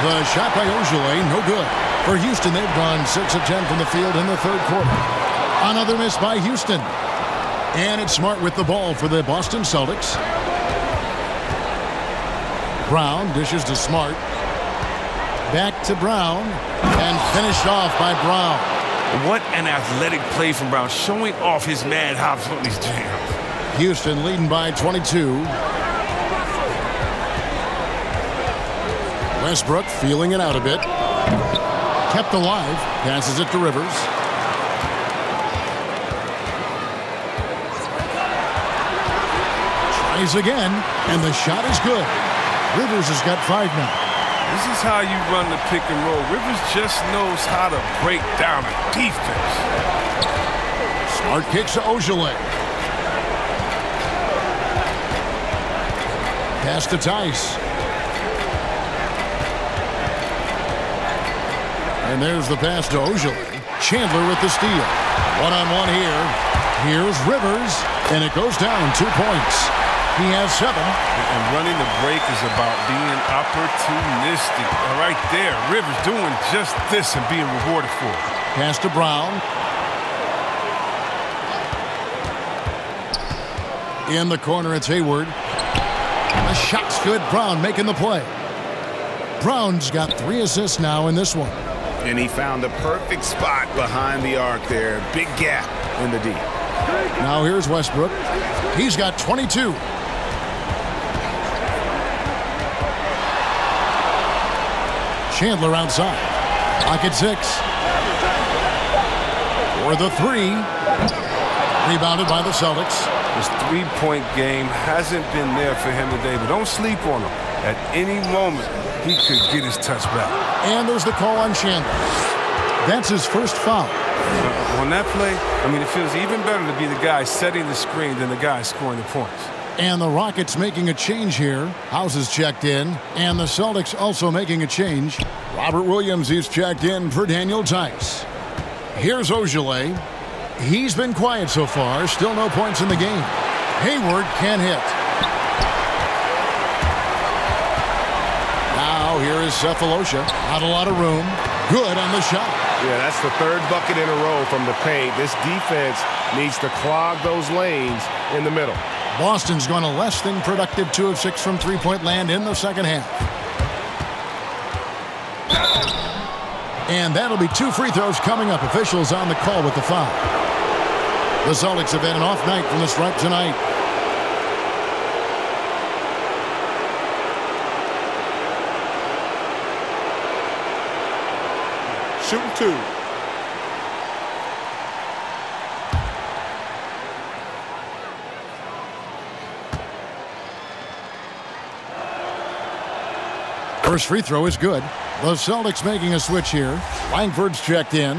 The shot by Ojeleye, no good. For Houston, they've gone 6 of 10 from the field in the third quarter. Another miss by Houston. And it's Smart with the ball for the Boston Celtics. Brown dishes to Smart. Back to Brown. And finished off by Brown. What an athletic play from Brown, showing off his mad hops on these jams. Houston leading by 22. Westbrook feeling it out a bit. Kept alive. Passes it to Rivers. Tries again, and the shot is good. Rivers has got five now. This is how you run the pick and roll. Rivers just knows how to break down a defense. Smart kicks to Ojeleye. Pass to Theis. And there's the pass to Ojeleye. Chandler with the steal. One-on-one here. Here's Rivers, and it goes down two points. He has seven. And running the break is about being opportunistic. Right there, Rivers doing just this and being rewarded for it. Pass to Brown. In the corner, it's Hayward. The shot's good. Brown making the play. Brown's got three assists now in this one. And he found the perfect spot behind the arc there. Big gap in the deep. Now here's Westbrook. He's got 22. Chandler outside. Pocket six. For the three. Rebounded by the Celtics. This three-point game hasn't been there for him today, but don't sleep on him. At any moment, he could get his touch back. And there's the call on Chandler. That's his first foul. Uh, on that play, I mean, it feels even better to be the guy setting the screen than the guy scoring the points. And the Rockets making a change here. House is checked in. And the Celtics also making a change. Robert Williams is checked in for Daniel Theis. Here's Ojeleye. He's been quiet so far. Still no points in the game. Hayward can't hit. Now here is Sefolosha. Not a lot of room. Good on the shot. Yeah, that's the third bucket in a row from the paint. This defense needs to clog those lanes in the middle. Boston's going to less than productive 2 of 6 from three-point land in the second half. And that'll be two free throws coming up. Officials on the call with the foul. The Celtics have had an off night from the stripe tonight. Shooting two. First free throw is good. The Celtics making a switch here. Langford's checked in.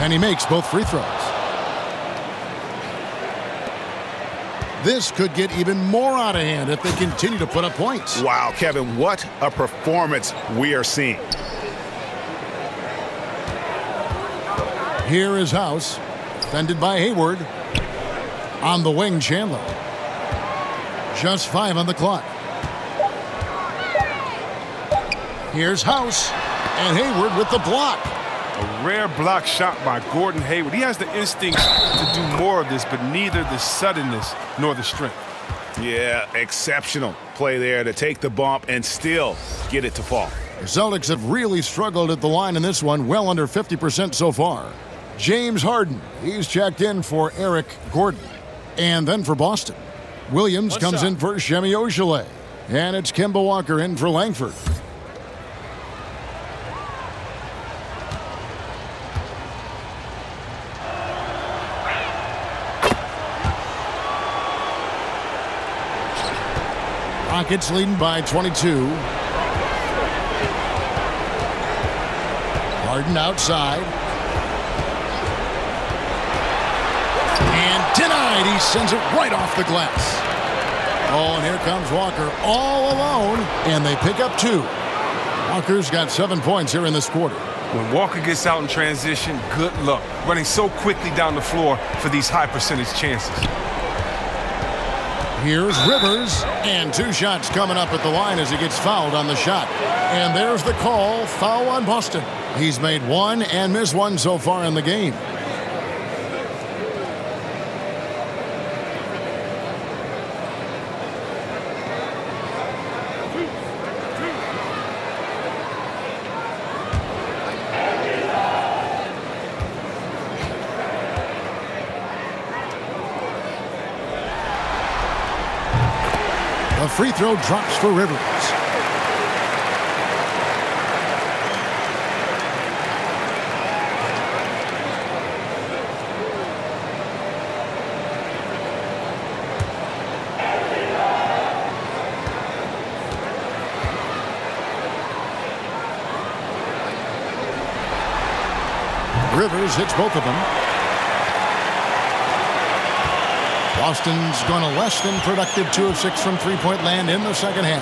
And he makes both free throws. This could get even more out of hand if they continue to put up points. Wow, Kevin, what a performance we are seeing. Here is House, defended by Hayward. On the wing, Chandler. Just five on the clock. Here's House, and Hayward with the block. A rare block shot by Gordon Hayward. He has the instincts to do more of this, but neither the suddenness nor the strength. Yeah, exceptional play there to take the bump and still get it to fall. The Celtics have really struggled at the line in this one, well under 50% so far. James Harden, he's checked in for Eric Gordon. And then for Boston, Williams What's comes up? in for Semi Ojeleye. And it's Kemba Walker in for Langford. Rockets leading by 22. Harden outside. And denied. He sends it right off the glass. Oh, and here comes Walker all alone, and they pick up two. Walker's got seven points here in this quarter. When Walker gets out in transition, good luck. Running so quickly down the floor for these high percentage chances. Here's Rivers, and two shots coming up at the line as he gets fouled on the shot. And there's the call, foul on Boston. He's made one and missed one so far in the game. Throw drops for Rivers. Rivers hits both of them. Boston's gone a less than productive 2 of 6 from three-point land in the second half.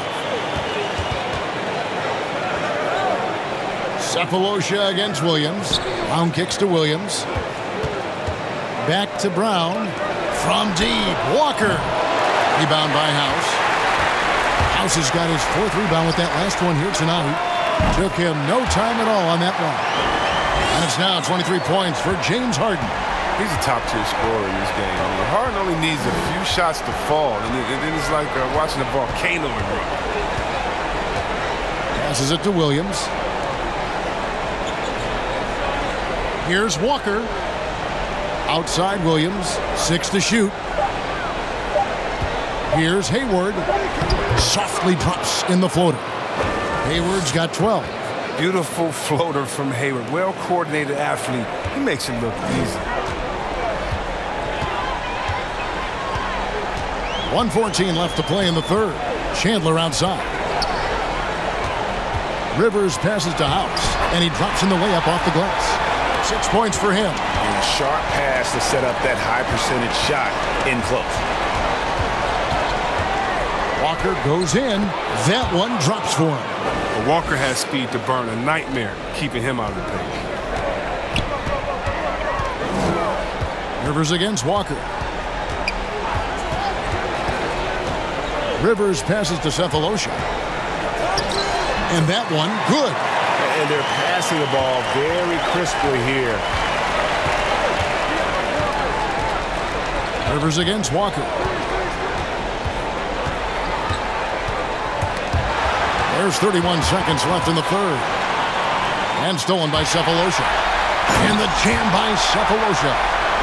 Sefolosha against Williams. Brown kicks to Williams. Back to Brown. From deep. Walker. Rebound by House. House has got his fourth rebound with that last one here tonight. Took him no time at all on that one. And it's now 23 points for James Harden. He's a top-tier scorer in this game. I mean, Harden only needs a few shots to fall, and then, and then it's like uh, watching a volcano erupt. Passes it to Williams. Here's Walker. Outside Williams. Six to shoot. Here's Hayward. Softly drops in the floater. Hayward's got 12. Beautiful floater from Hayward. Well-coordinated athlete. He makes it look easy. 114 left to play in the third. Chandler outside. Rivers passes to House, and he drops in the layup off the glass. Six points for him. And a sharp pass to set up that high percentage shot in close. Walker goes in. That one drops for him. But Walker has speed to burn. A nightmare keeping him out of the paint. Rivers against Walker. Rivers passes to Sefolosha. And that one, good. And they're passing the ball very crisply here. Rivers against Walker. There's 31 seconds left in the third. And stolen by Sefolosha. And the jam by Sefolosha.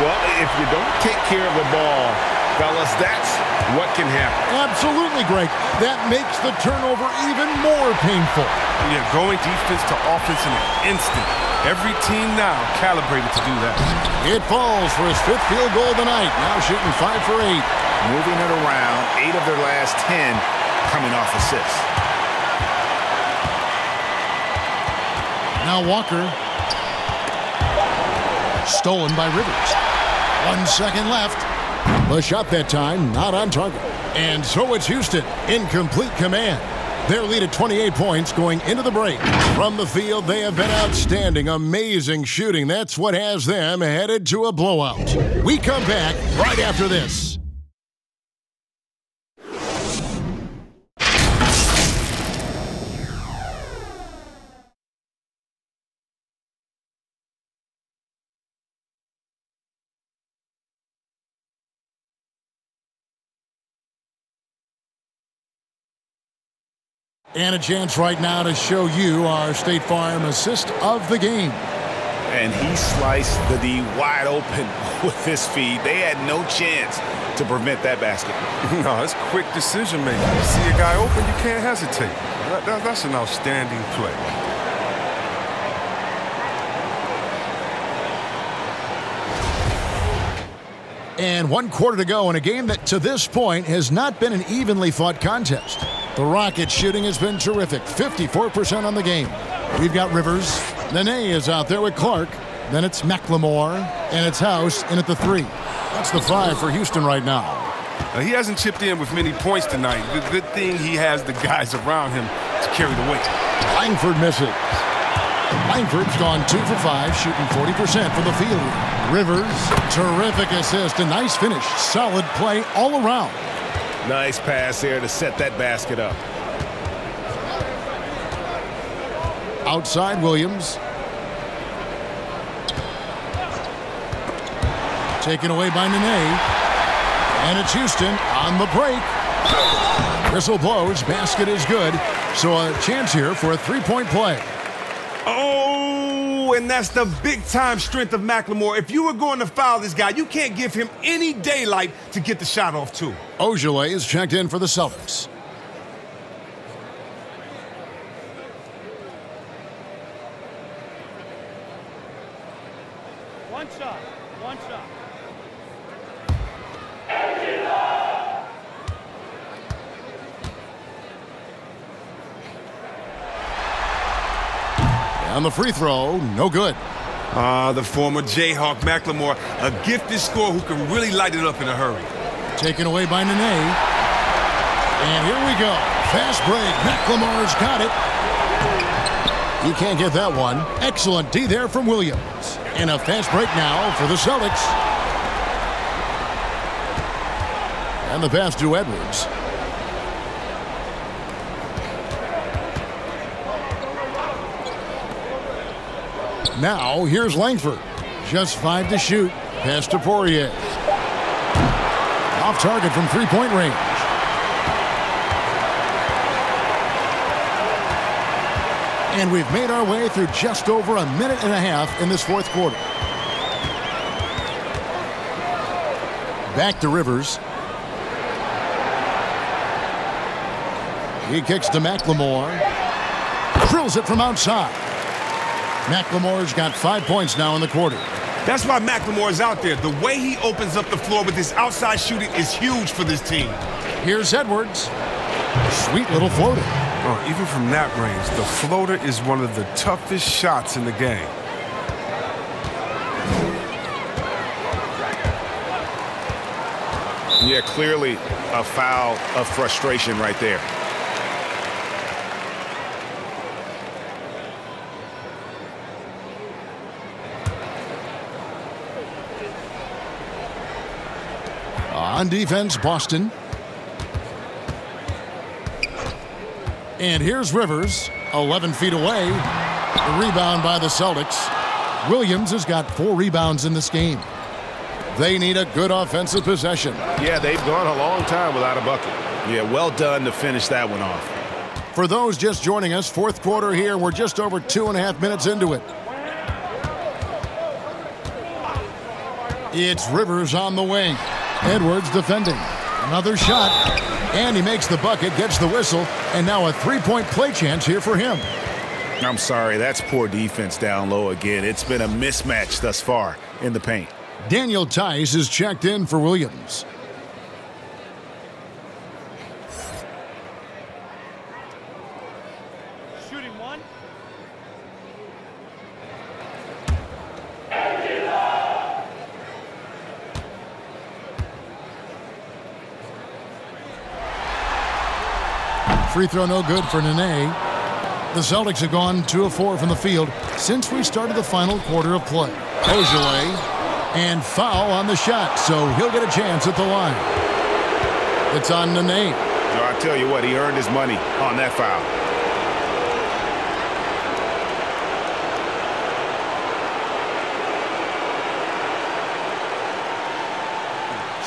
Well, if you don't take care of the ball, fellas, that's what can happen. Absolutely, Greg. That makes the turnover even more painful. Yeah, going defense to offense in an instant. Every team now calibrated to do that. It falls for his fifth field goal of the night. Now shooting five for eight. Moving it around, eight of their last ten coming off assists. Now Walker. Stolen by Rivers. One second left. The shot that time, not on target. And so it's Houston in complete command. Their lead at 28 points going into the break. From the field, they have been outstanding. Amazing shooting. That's what has them headed to a blowout. We come back right after this. And a chance right now to show you our State Farm assist of the game. And he sliced the D wide open with his feed. They had no chance to prevent that basket. No, it's quick decision making. You see a guy open, you can't hesitate. That, that, that's an outstanding play. And one quarter to go in a game that to this point has not been an evenly fought contest. The Rockets shooting has been terrific, 54% on the game. We've got Rivers. Nene is out there with Clark. Then it's McLemore, and it's House in at the three. That's the five for Houston right now. He hasn't chipped in with many points tonight. Good, good thing he has the guys around him to carry the weight. Langford misses. Langford's gone two for five, shooting 40% from the field. Rivers, terrific assist, a nice finish. Solid play all around. Nice pass there to set that basket up. Outside Williams. Taken away by Nene. And it's Houston on the break. Whistle blows. Basket is good. So a chance here for a three-point play. Oh, and that's the big-time strength of McLemore. If you were going to foul this guy, you can't give him any daylight to get the shot off, too. Ojeleye is checked in for the Celtics. The free throw, no good. Ah, the former Jayhawk McLemore, a gifted scorer who can really light it up in a hurry. Taken away by Nene. And here we go. Fast break. McLemore's got it. He can't get that one. Excellent D there from Williams. And a fast break now for the Celtics. And the pass to Edwards. Now, here's Langford. Just five to shoot. Pass to Poirier. Off target from three-point range. And we've made our way through just over a minute and a half in this fourth quarter. Back to Rivers. He kicks to McLemore. Drills it from outside. McLemore's got five points now in the quarter. That's why McLemore is out there. The way he opens up the floor with his outside shooting is huge for this team. Here's Edwards. Sweet little floater. Oh, even from that range, the floater is one of the toughest shots in the game. Yeah, clearly a foul of frustration right there. On defense, Boston. And here's Rivers, 11 feet away. The rebound by the Celtics. Williams has got four rebounds in this game. They need a good offensive possession. Yeah, they've gone a long time without a bucket. Yeah, well done to finish that one off. For those just joining us, fourth quarter here. We're just over two and a half minutes into it. It's Rivers on the wing. Edwards defending. Another shot. And he makes the bucket, gets the whistle, and now a three-point play chance here for him. I'm sorry, that's poor defense down low again. It's been a mismatch thus far in the paint. Daniel Theis is checked in for Williams. Free throw no good for Nene. The Celtics have gone 2 of 4 from the field since we started the final quarter of play. Ojeleye and foul on the shot, so he'll get a chance at the line. It's on Nene. No, I tell you what, he earned his money on that foul.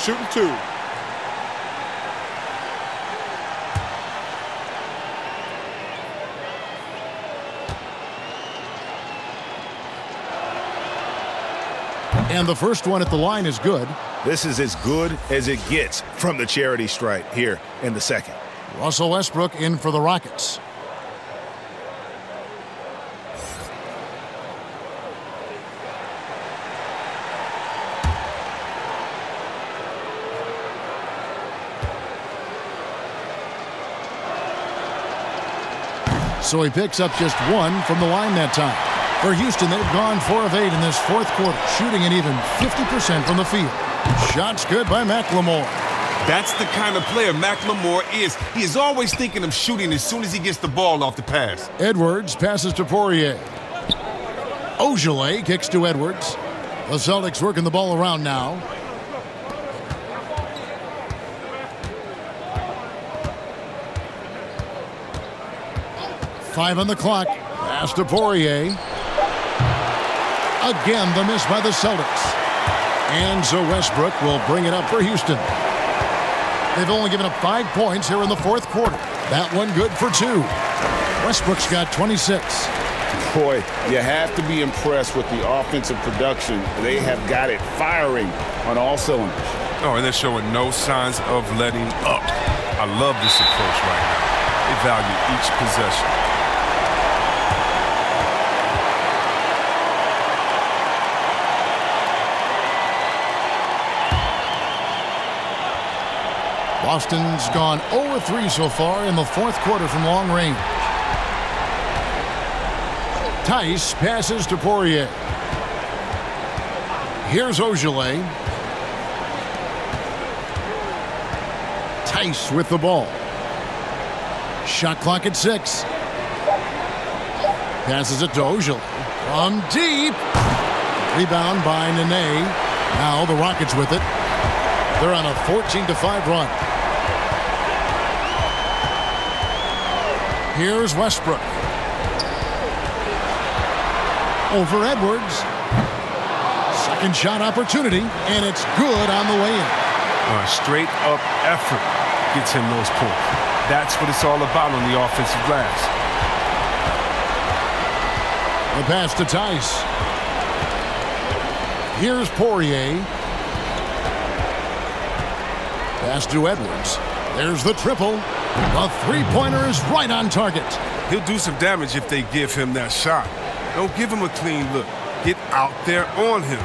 Shooting two. And the first one at the line is good. This is as good as it gets from the charity stripe here in the second. Russell Westbrook in for the Rockets. So he picks up just one from the line that time. For Houston, they've gone 4 of 8 in this fourth quarter, shooting an even 50% from the field. Shots good by McLemore. That's the kind of player McLemore is. He is always thinking of shooting as soon as he gets the ball off the pass. Edwards passes to Poirier. Ojeleye kicks to Edwards. The Celtics working the ball around now. Five on the clock. Pass to Poirier. Again, the miss by the Celtics. And so Westbrook will bring it up for Houston. They've only given up five points here in the fourth quarter. That one good for two. Westbrook's got 26. Boy, you have to be impressed with the offensive production. They have got it firing on all cylinders. Oh, and they're showing no signs of letting up. I love this approach right now. They value each possession. Boston's gone 0-3 so far in the fourth quarter from long range. Theis passes to Poirier. Here's Ojeleye. Theis with the ball. Shot clock at six. Passes it to Ojeleye. From deep. Rebound by Nene. Now the Rockets with it. They're on a 14-5 run. Here's Westbrook. Over Edwards. Second shot opportunity, and it's good on the way in. Uh, straight up effort gets him those points. That's what it's all about on the offensive glass. The pass to Theis. Here's Poirier. Pass to Edwards. There's the triple. The three-pointer is right on target. He'll do some damage if they give him that shot. Don't give him a clean look. Get out there on him.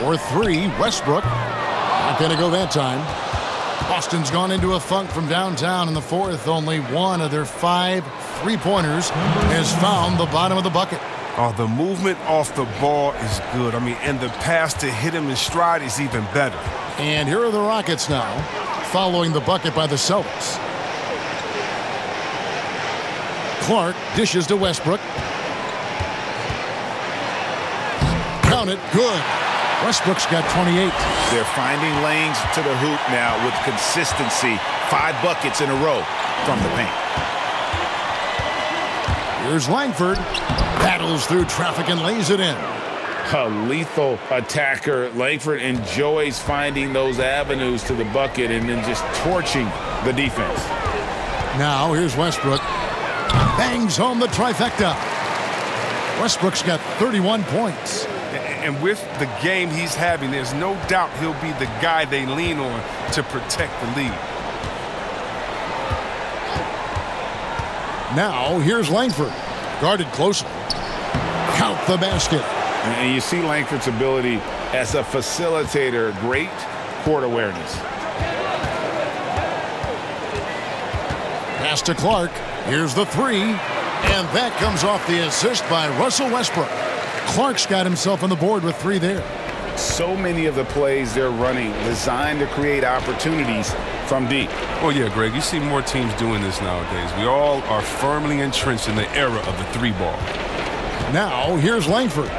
For three, Westbrook. Not going to go that time. Boston's gone into a funk from downtown in the fourth. Only one of their five three-pointers has found the bottom of the bucket. Oh, the movement off the ball is good. I mean, and the pass to hit him in stride is even better. And here are the Rockets now, following the bucket by the Celtics. Clark dishes to Westbrook. Count it, good. Westbrook's got 28. They're finding lanes to the hoop now with consistency. Five buckets in a row from the paint. Here's Langford. Battles through traffic and lays it in. A lethal attacker. Langford enjoys finding those avenues to the bucket and then just torching the defense. Now here's Westbrook. Bangs home the trifecta. Westbrook's got 31 points. And with the game he's having, there's no doubt he'll be the guy they lean on to protect the lead. Now here's Langford. Guarded closely. Count the basket. And you see Langford's ability as a facilitator. Great court awareness. Pass to Clark. Here's the three. And that comes off the assist by Russell Westbrook. Clark's got himself on the board with three there. So many of the plays they're running designed to create opportunities from deep. Oh, yeah, Greg, you see more teams doing this nowadays. We all are firmly entrenched in the era of the three ball. Now, here's Langford.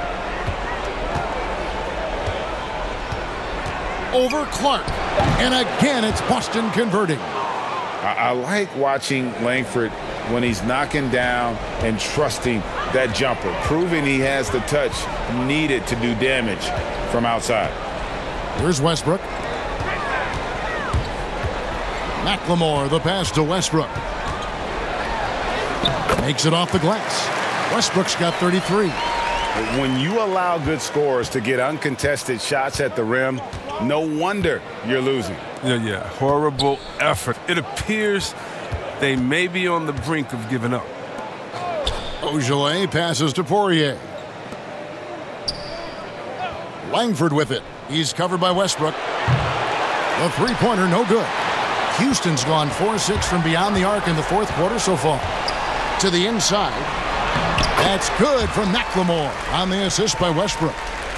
Over Clark. And again, it's Boston converting. I, I like watching Langford when he's knocking down and trusting that jumper, proving he has the touch needed to do damage from outside. Here's Westbrook. McLemore, the pass to Westbrook. Makes it off the glass. Westbrook's got 33. When you allow good scores to get uncontested shots at the rim, no wonder you're losing. Yeah, yeah. Horrible effort. It appears they may be on the brink of giving up. Ojeleye passes to Poirier. Langford with it. He's covered by Westbrook. The three-pointer, no good. Houston's gone 4-6 from beyond the arc in the fourth quarter so far. To the inside. That's good for McLemore on the assist by Westbrook.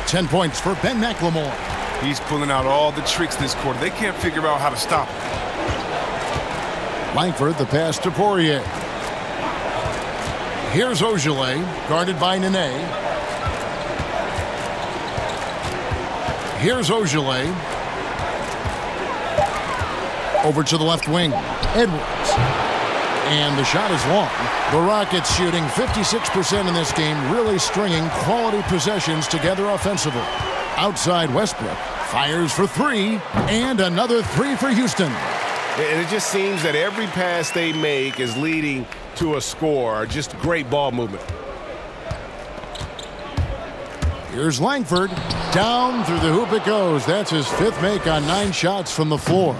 10 points for Ben McLemore. He's pulling out all the tricks this quarter. They can't figure out how to stop him. Langford, the pass to Poirier. Here's Ojeleye, guarded by Nene. Here's Ojeleye. Over to the left wing. Edwards. And the shot is long. The Rockets shooting 56% in this game, really stringing quality possessions together offensively. Outside Westbrook. Fires for three. And another three for Houston. And it just seems that every pass they make is leading to a score. Just great ball movement. Here's Langford. Down through the hoop it goes. That's his fifth make on nine shots from the floor.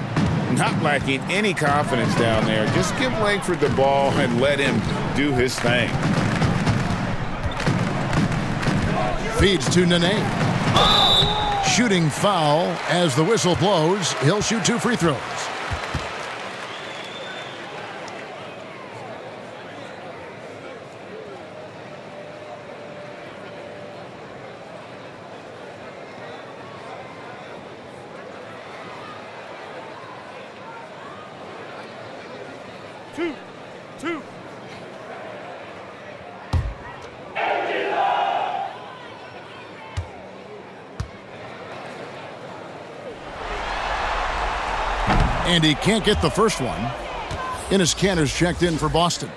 Not lacking any confidence down there. Just give Langford the ball and let him do his thing. Feeds to Nene. Shooting foul as the whistle blows. He'll shoot two free throws. And he can't get the first one. Enes Kanter's checked in for Boston.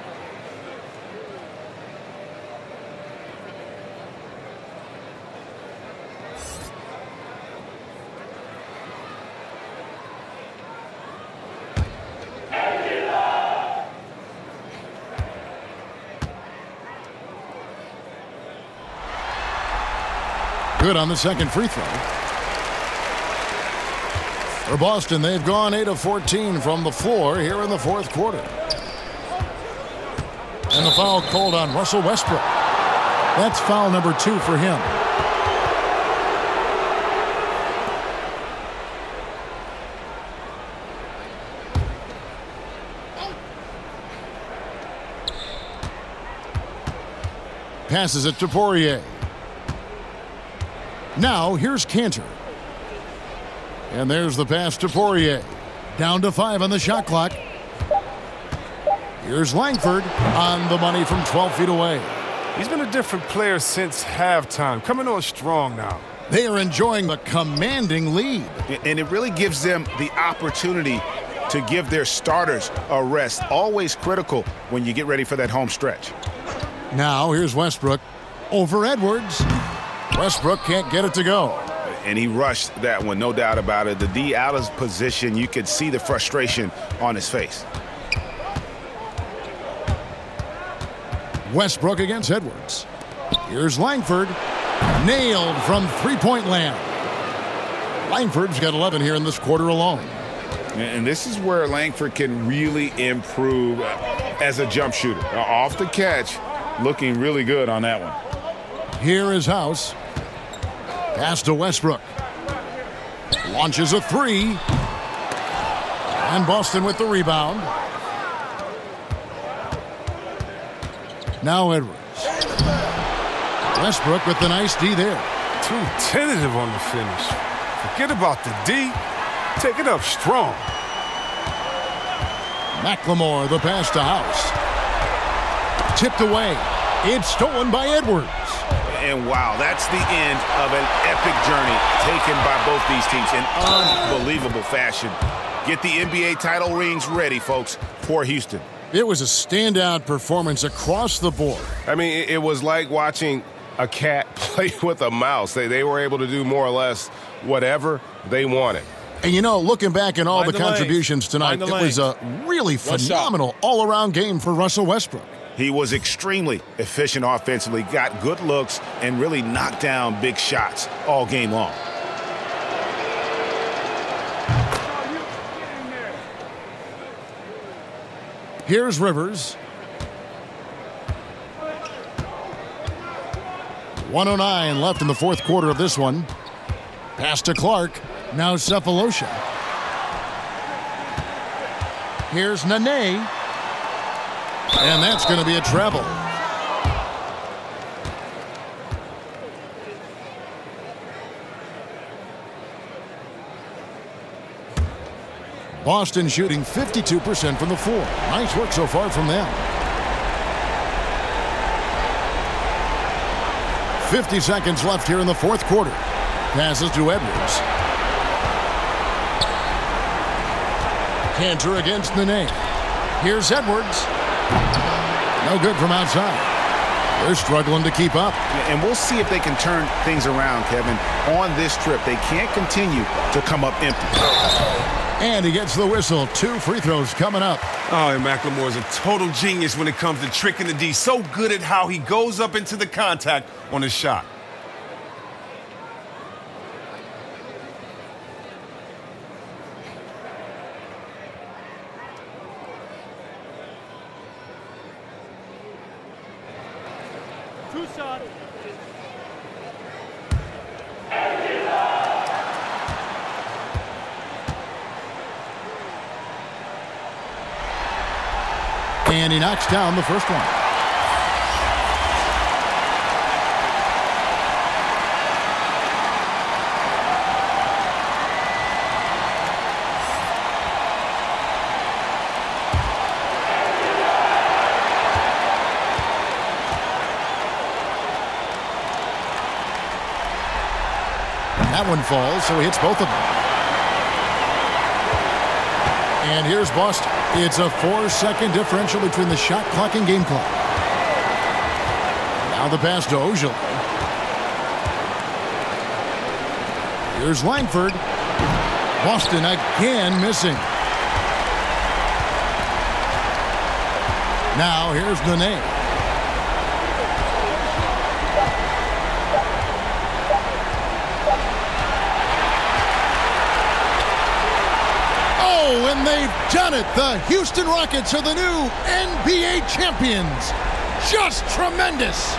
Good on the second free throw. For Boston, they've gone 8 of 14 from the floor here in the fourth quarter. And the foul called on Russell Westbrook. That's foul number two for him. Passes it to Poirier. Now, here's Kanter. And there's the pass to Poirier. Down to five on the shot clock. Here's Langford on the money from 12 feet away. He's been a different player since halftime, coming on strong now. They are enjoying a commanding lead. And it really gives them the opportunity to give their starters a rest. Always critical when you get ready for that home stretch. Now, here's Westbrook over Edwards. Westbrook can't get it to go. And he rushed that one, no doubt about it. The D out of position, you could see the frustration on his face. Westbrook against Edwards. Here's Langford. Nailed from three-point land. Langford's got 11 here in this quarter alone. And this is where Langford can really improve uh, as a jump shooter. Uh, off the catch, looking really good on that one. Here is House. Pass to Westbrook. Launches a three. And Boston with the rebound. Now Edwards. Westbrook with the nice D there. Too tentative on the finish. Forget about the D. Take it up strong. McLemore, the pass to House. Tipped away. It's stolen by Edwards. And wow, that's the end of an epic journey taken by both these teams in unbelievable fashion. Get the NBA title rings ready, folks, for Houston. It was a standout performance across the board. I mean, it was like watching a cat play with a mouse. They, they were able to do more or less whatever they wanted. And you know, looking back at all Mind the, the contributions tonight, the it was a really phenomenal all-around game for Russell Westbrook. He was extremely efficient offensively, got good looks, and really knocked down big shots all game long. Here's Rivers. 109 left in the fourth quarter of this one. Pass to Clark. Now Sefolosha. Here's Nene. And that's going to be a treble. Boston shooting 52% from the floor. Nice work so far from them. 50 seconds left here in the fourth quarter. Passes to Edwards. Kanter against the Nene. Here's Edwards. No good from outside. They're struggling to keep up. And we'll see if they can turn things around, Kevin. On this trip, they can't continue to come up empty. And he gets the whistle. Two free throws coming up. Oh, and McLemore is a total genius when it comes to tricking the D. So good at how he goes up into the contact on his shot. And he knocks down the first one. That one falls, so he hits both of them. And here's Boston. It's a four-second differential between the shot clock and game clock. Now the pass to Ojeleye. Here's Langford. Boston again missing. Now here's Nene. Oh, and they've done it. The Houston Rockets are the new NBA champions. Just tremendous.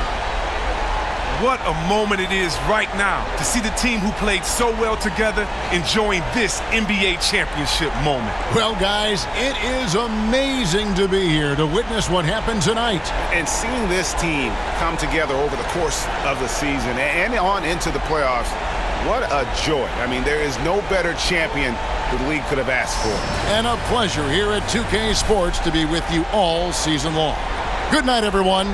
What a moment it is right now to see the team who played so well together enjoying this NBA championship moment. Well, guys, it is amazing to be here to witness what happened tonight. And seeing this team come together over the course of the season and on into the playoffs, what a joy. I mean, there is no better champion the league could have asked for. And a pleasure here at 2K Sports to be with you all season long. Good night, everyone.